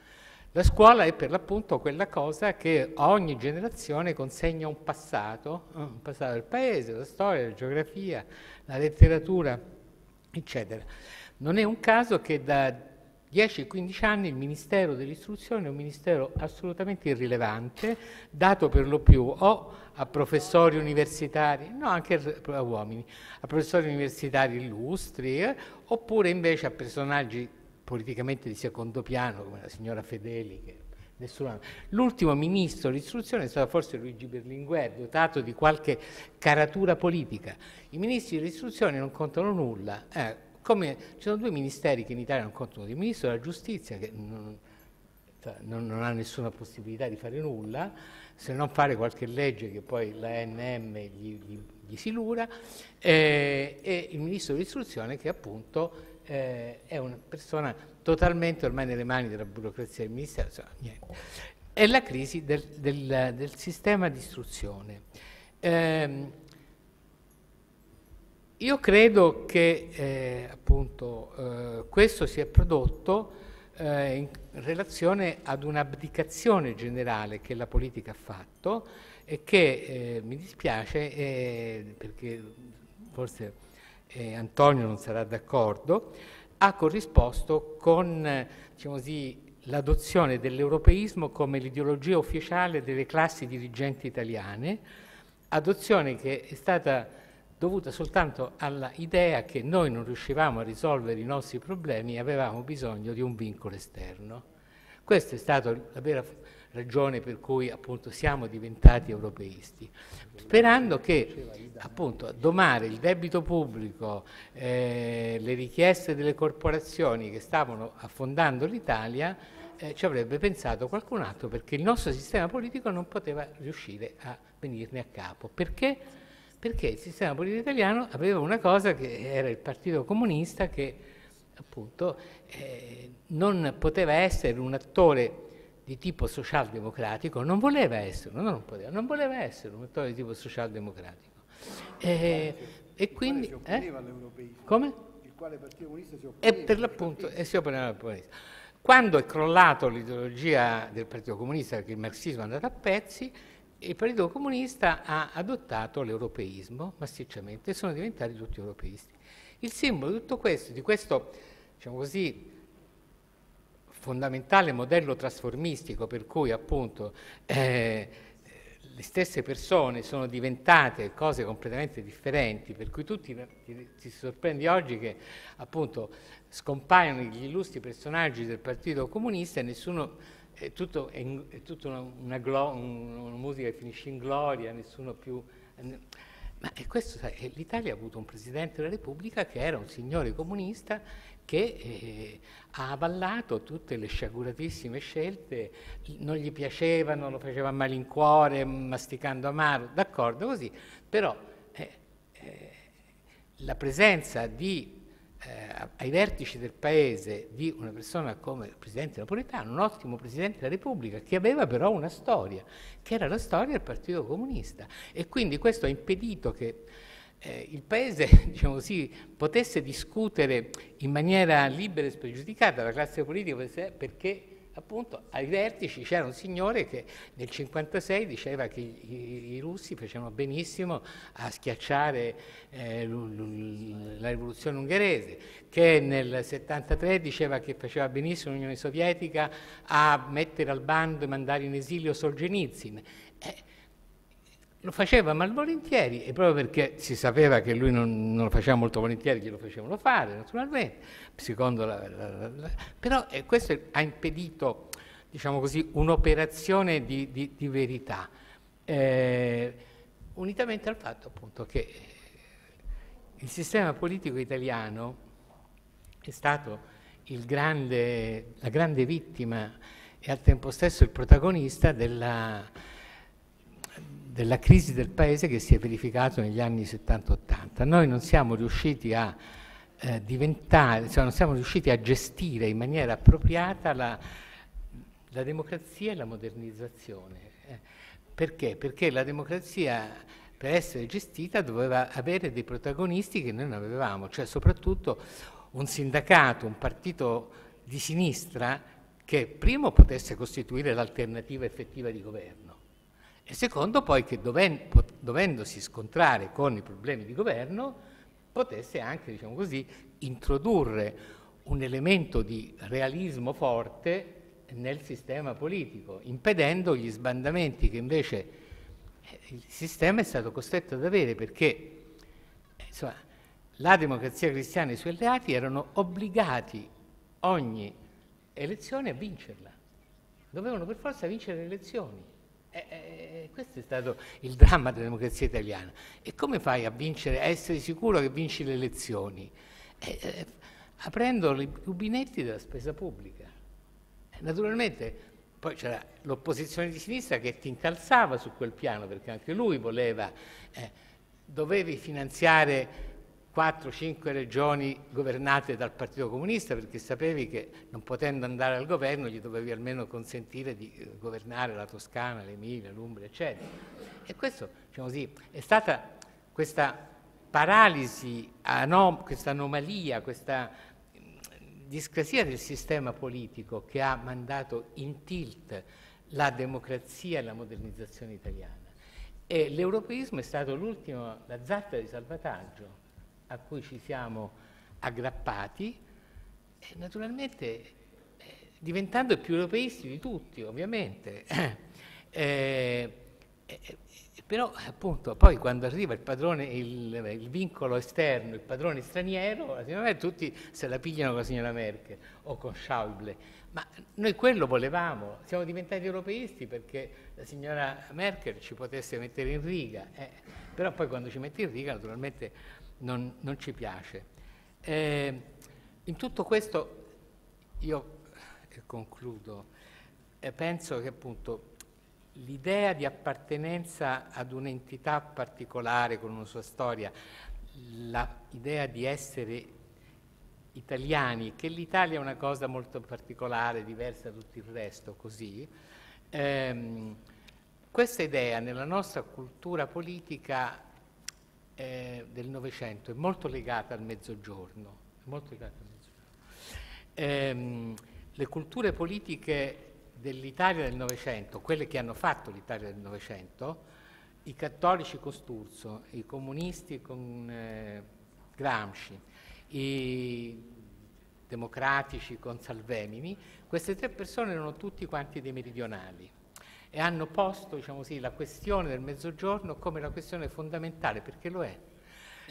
la scuola è per l'appunto quella cosa che a ogni generazione consegna un passato, eh, un passato del paese, la storia, la geografia, la letteratura, eccetera. Non è un caso che da 10-15 anni il Ministero dell'Istruzione è un ministero assolutamente irrilevante, dato per lo più o a professori universitari, no anche a uomini, a professori universitari illustri, eh, oppure invece a personaggi politicamente di secondo piano, come la signora Fedeli, che nessuno... L'ultimo ministro dell'istruzione è stato forse Luigi Berlinguer, dotato di qualche caratura politica. I ministri dell'istruzione non contano nulla. Eh, come ci sono due ministeri che in Italia non contano, il ministro della giustizia che non, cioè, non, non, ha nessuna possibilità di fare nulla, se non fare qualche legge che poi la NM gli, gli, gli si lura, eh, e il ministro dell'istruzione che appunto eh, è una persona totalmente ormai nelle mani della burocrazia del Ministero, insomma, È la crisi del, del, del sistema di istruzione. Eh, io credo che eh, appunto eh, questo si è prodotto eh, in relazione ad un'abdicazione generale che la politica ha fatto e che eh, mi dispiace perché forse eh, Antonio non sarà d'accordo, ha corrisposto con diciamo così, l'adozione dell'europeismo come l'ideologia ufficiale delle classi dirigenti italiane, adozione che è stata dovuta soltanto all'idea che noi non riuscivamo a risolvere i nostri problemi e avevamo bisogno di un vincolo esterno. Questa è stata la vera ragione per cui appunto siamo diventati europeisti, sperando che appunto domare il debito pubblico, eh, le richieste delle corporazioni che stavano affondando l'Italia, eh, ci avrebbe pensato qualcun altro perché il nostro sistema politico non poteva riuscire a venirne a capo. Perché? Perché il sistema politico italiano aveva una cosa che era il Partito Comunista che appunto eh, non poteva essere un attore di tipo socialdemocratico, non voleva essere, non, poteva, non voleva essere un attore di tipo socialdemocratico. E, e quindi... Si eh? Come? Il quale Partito Comunista si opponeva. E per l'appunto, e si opponeva al comunista. Quando è crollato l'ideologia del Partito Comunista, perché il marxismo è andato a pezzi, il Partito Comunista ha adottato l'europeismo massicciamente e sono diventati tutti europeisti. Il simbolo di tutto questo, di questo, diciamo così, fondamentale modello trasformistico per cui appunto eh, le stesse persone sono diventate cose completamente differenti, per cui tu ti, ti, ti sorprendi oggi che appunto scompaiono gli illustri personaggi del Partito Comunista e nessuno, è tutto, è, è tutta una, una, una, musica che finisce in gloria, nessuno più... Ma questo, sai, l'Italia ha avuto un Presidente della Repubblica che era un signore comunista che eh, ha avallato tutte le sciaguratissime scelte, non gli piacevano, lo faceva a malincuore, masticando amaro, d'accordo così, però eh, eh, la presenza di eh, ai vertici del paese di una persona come il Presidente Napolitano, un ottimo Presidente della Repubblica, che aveva però una storia, che era la storia del Partito Comunista. E quindi questo ha impedito che eh, il Paese diciamo così, potesse discutere in maniera libera e spregiudicata la classe politica perché appunto ai vertici c'era un signore che nel 1956 diceva che i, i, russi facevano benissimo a schiacciare eh, la rivoluzione ungherese, che nel 1973 diceva che faceva benissimo l'Unione Sovietica a mettere al bando e mandare in esilio Solzhenitsyn. Eh, lo faceva malvolentieri e proprio perché si sapeva che lui non, non lo faceva molto volentieri, glielo facevano fare naturalmente, secondo la, la, la, però eh, questo ha impedito, diciamo un'operazione di, di, di, verità, eh, unitamente al fatto appunto che il sistema politico italiano è stato grande, la grande vittima e al tempo stesso il protagonista della della crisi del paese che si è verificato negli anni 70-80. Noi non siamo riusciti a eh, diventare, cioè non siamo riusciti a gestire in maniera appropriata la, la democrazia e la modernizzazione. Eh, perché? Perché la democrazia per essere gestita doveva avere dei protagonisti che noi non avevamo, cioè soprattutto un sindacato, un partito di sinistra che primo potesse costituire l'alternativa effettiva di governo e secondo poi che dovendosi scontrare con i problemi di governo potesse anche, diciamo così, introdurre un elemento di realismo forte nel sistema politico, impedendo gli sbandamenti che invece eh, il sistema è stato costretto ad avere perché eh, insomma, la democrazia cristiana e i suoi alleati erano obbligati ogni elezione a vincerla, dovevano per forza vincere le elezioni. Eh, eh, questo è stato il dramma della democrazia italiana. E come fai a vincere, a essere sicuro che vinci le elezioni? Eh, eh aprendo i rubinetti della spesa pubblica. Eh, naturalmente poi c'era l'opposizione di sinistra che ti incalzava su quel piano, perché anche lui voleva, eh, dovevi finanziare 4-5 regioni governate dal Partito Comunista perché sapevi che non potendo andare al governo gli dovevi almeno consentire di eh, governare la Toscana, l'Emilia, l'Umbria, eccetera. E questo, diciamo così, è stata questa paralisi, anom- questa anomalia, questa mm, discrasia del sistema politico che ha mandato in tilt la democrazia e la modernizzazione italiana. E l'europeismo è stato l'ultimo, la zatta di salvataggio a cui ci siamo aggrappati, naturalmente eh, diventando più europeisti di tutti, ovviamente. Eh, eh, però appunto poi quando arriva il padrone, il, il, vincolo esterno, il padrone straniero, tutti se la pigliano con la signora Merkel o con Schäuble. Ma noi quello volevamo, siamo diventati europeisti perché la signora Merkel ci potesse mettere in riga, eh, però poi quando ci mette in riga naturalmente non, non ci piace. Eh, in tutto questo io concludo, eh, penso che appunto l'idea di appartenenza ad un'entità particolare con una sua storia, l'idea di essere italiani, che l'Italia è una cosa molto particolare, diversa da tutto il resto, così, ehm, questa idea nella nostra cultura politica eh, del Novecento è molto legata al mezzogiorno. Molto legata al mezzogiorno. Ehm, le culture politiche dell'Italia del Novecento, quelle che hanno fatto l'Italia del Novecento, i cattolici con Sturzo, i comunisti con eh, Gramsci, i democratici con Salvemini, queste tre persone erano tutti quanti dei meridionali e hanno posto diciamo così, la questione del mezzogiorno come la questione fondamentale, perché lo è.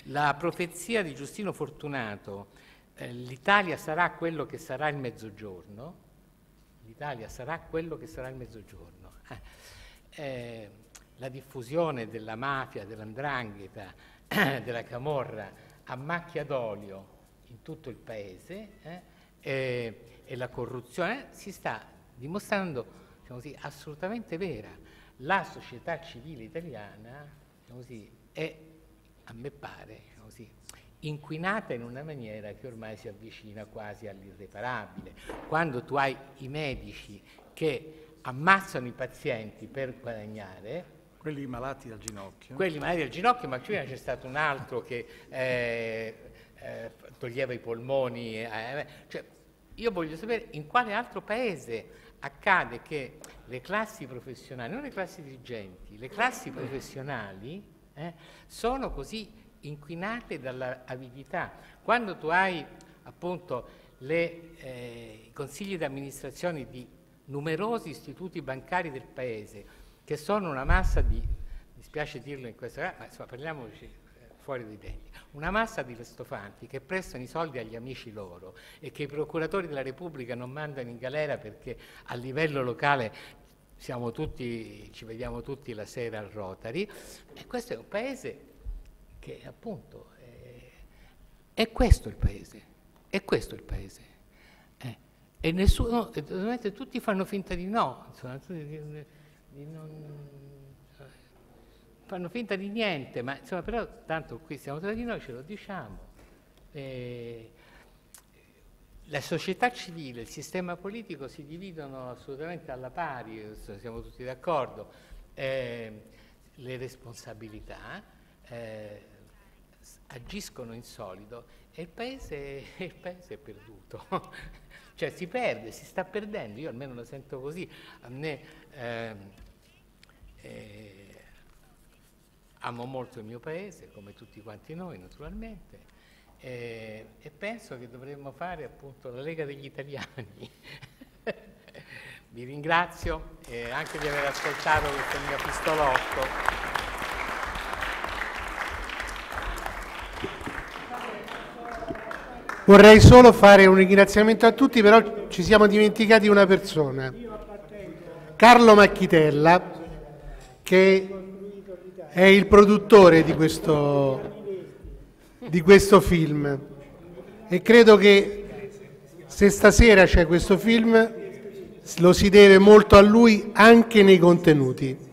La profezia di Giustino Fortunato, eh, l'Italia sarà quello che sarà il mezzogiorno, l'Italia sarà quello che sarà il mezzogiorno, eh, eh, la diffusione della mafia, dell'andrangheta, della camorra a macchia d'olio in tutto il paese eh, e, e, la corruzione si sta dimostrando diciamo così, assolutamente vera. La società civile italiana diciamo così, è, a me pare, diciamo così, inquinata in una maniera che ormai si avvicina quasi all'irreparabile. Quando tu hai i medici che ammazzano i pazienti per guadagnare, quelli malati al ginocchio. Quelli malati al ginocchio, ma prima c'è stato un altro che eh, eh, toglieva i polmoni. Eh, cioè, io voglio sapere in quale altro paese accade che le classi professionali, non le classi dirigenti, le classi professionali eh, sono così inquinate dall'avidità. Quando tu hai appunto le, eh, i consigli di amministrazione di numerosi istituti bancari del paese, che sono una massa di, mi spiace dirlo in questo caso, ma insomma parliamoci eh, fuori dai denti, una massa di restofanti che prestano i soldi agli amici loro e che i procuratori della Repubblica non mandano in galera perché a livello locale tutti, ci vediamo tutti la sera al Rotary, e questo è un paese che appunto è, è questo il paese, è questo il paese. Eh. E nessuno, tutti fanno finta di no, insomma, non, fanno finta di niente, ma insomma, però tanto qui siamo tra di noi, ce lo diciamo. Eh, la società civile, il sistema politico si dividono assolutamente alla pari, siamo tutti d'accordo, eh, le responsabilità eh, agiscono in solido e il paese, il paese è perduto, cioè si perde, si sta perdendo, io almeno lo sento così, a me eh, eh, amo molto il mio paese, come tutti quanti noi naturalmente, eh, e penso che dovremmo fare appunto la Lega degli Italiani. Vi ringrazio eh, anche di aver ascoltato questo mio pistolotto. Vorrei solo fare un ringraziamento a tutti, però ci siamo dimenticati una persona. Carlo Macchitella, che è il produttore di questo, di questo film. E credo che se stasera c'è questo film lo si deve molto a lui anche nei contenuti.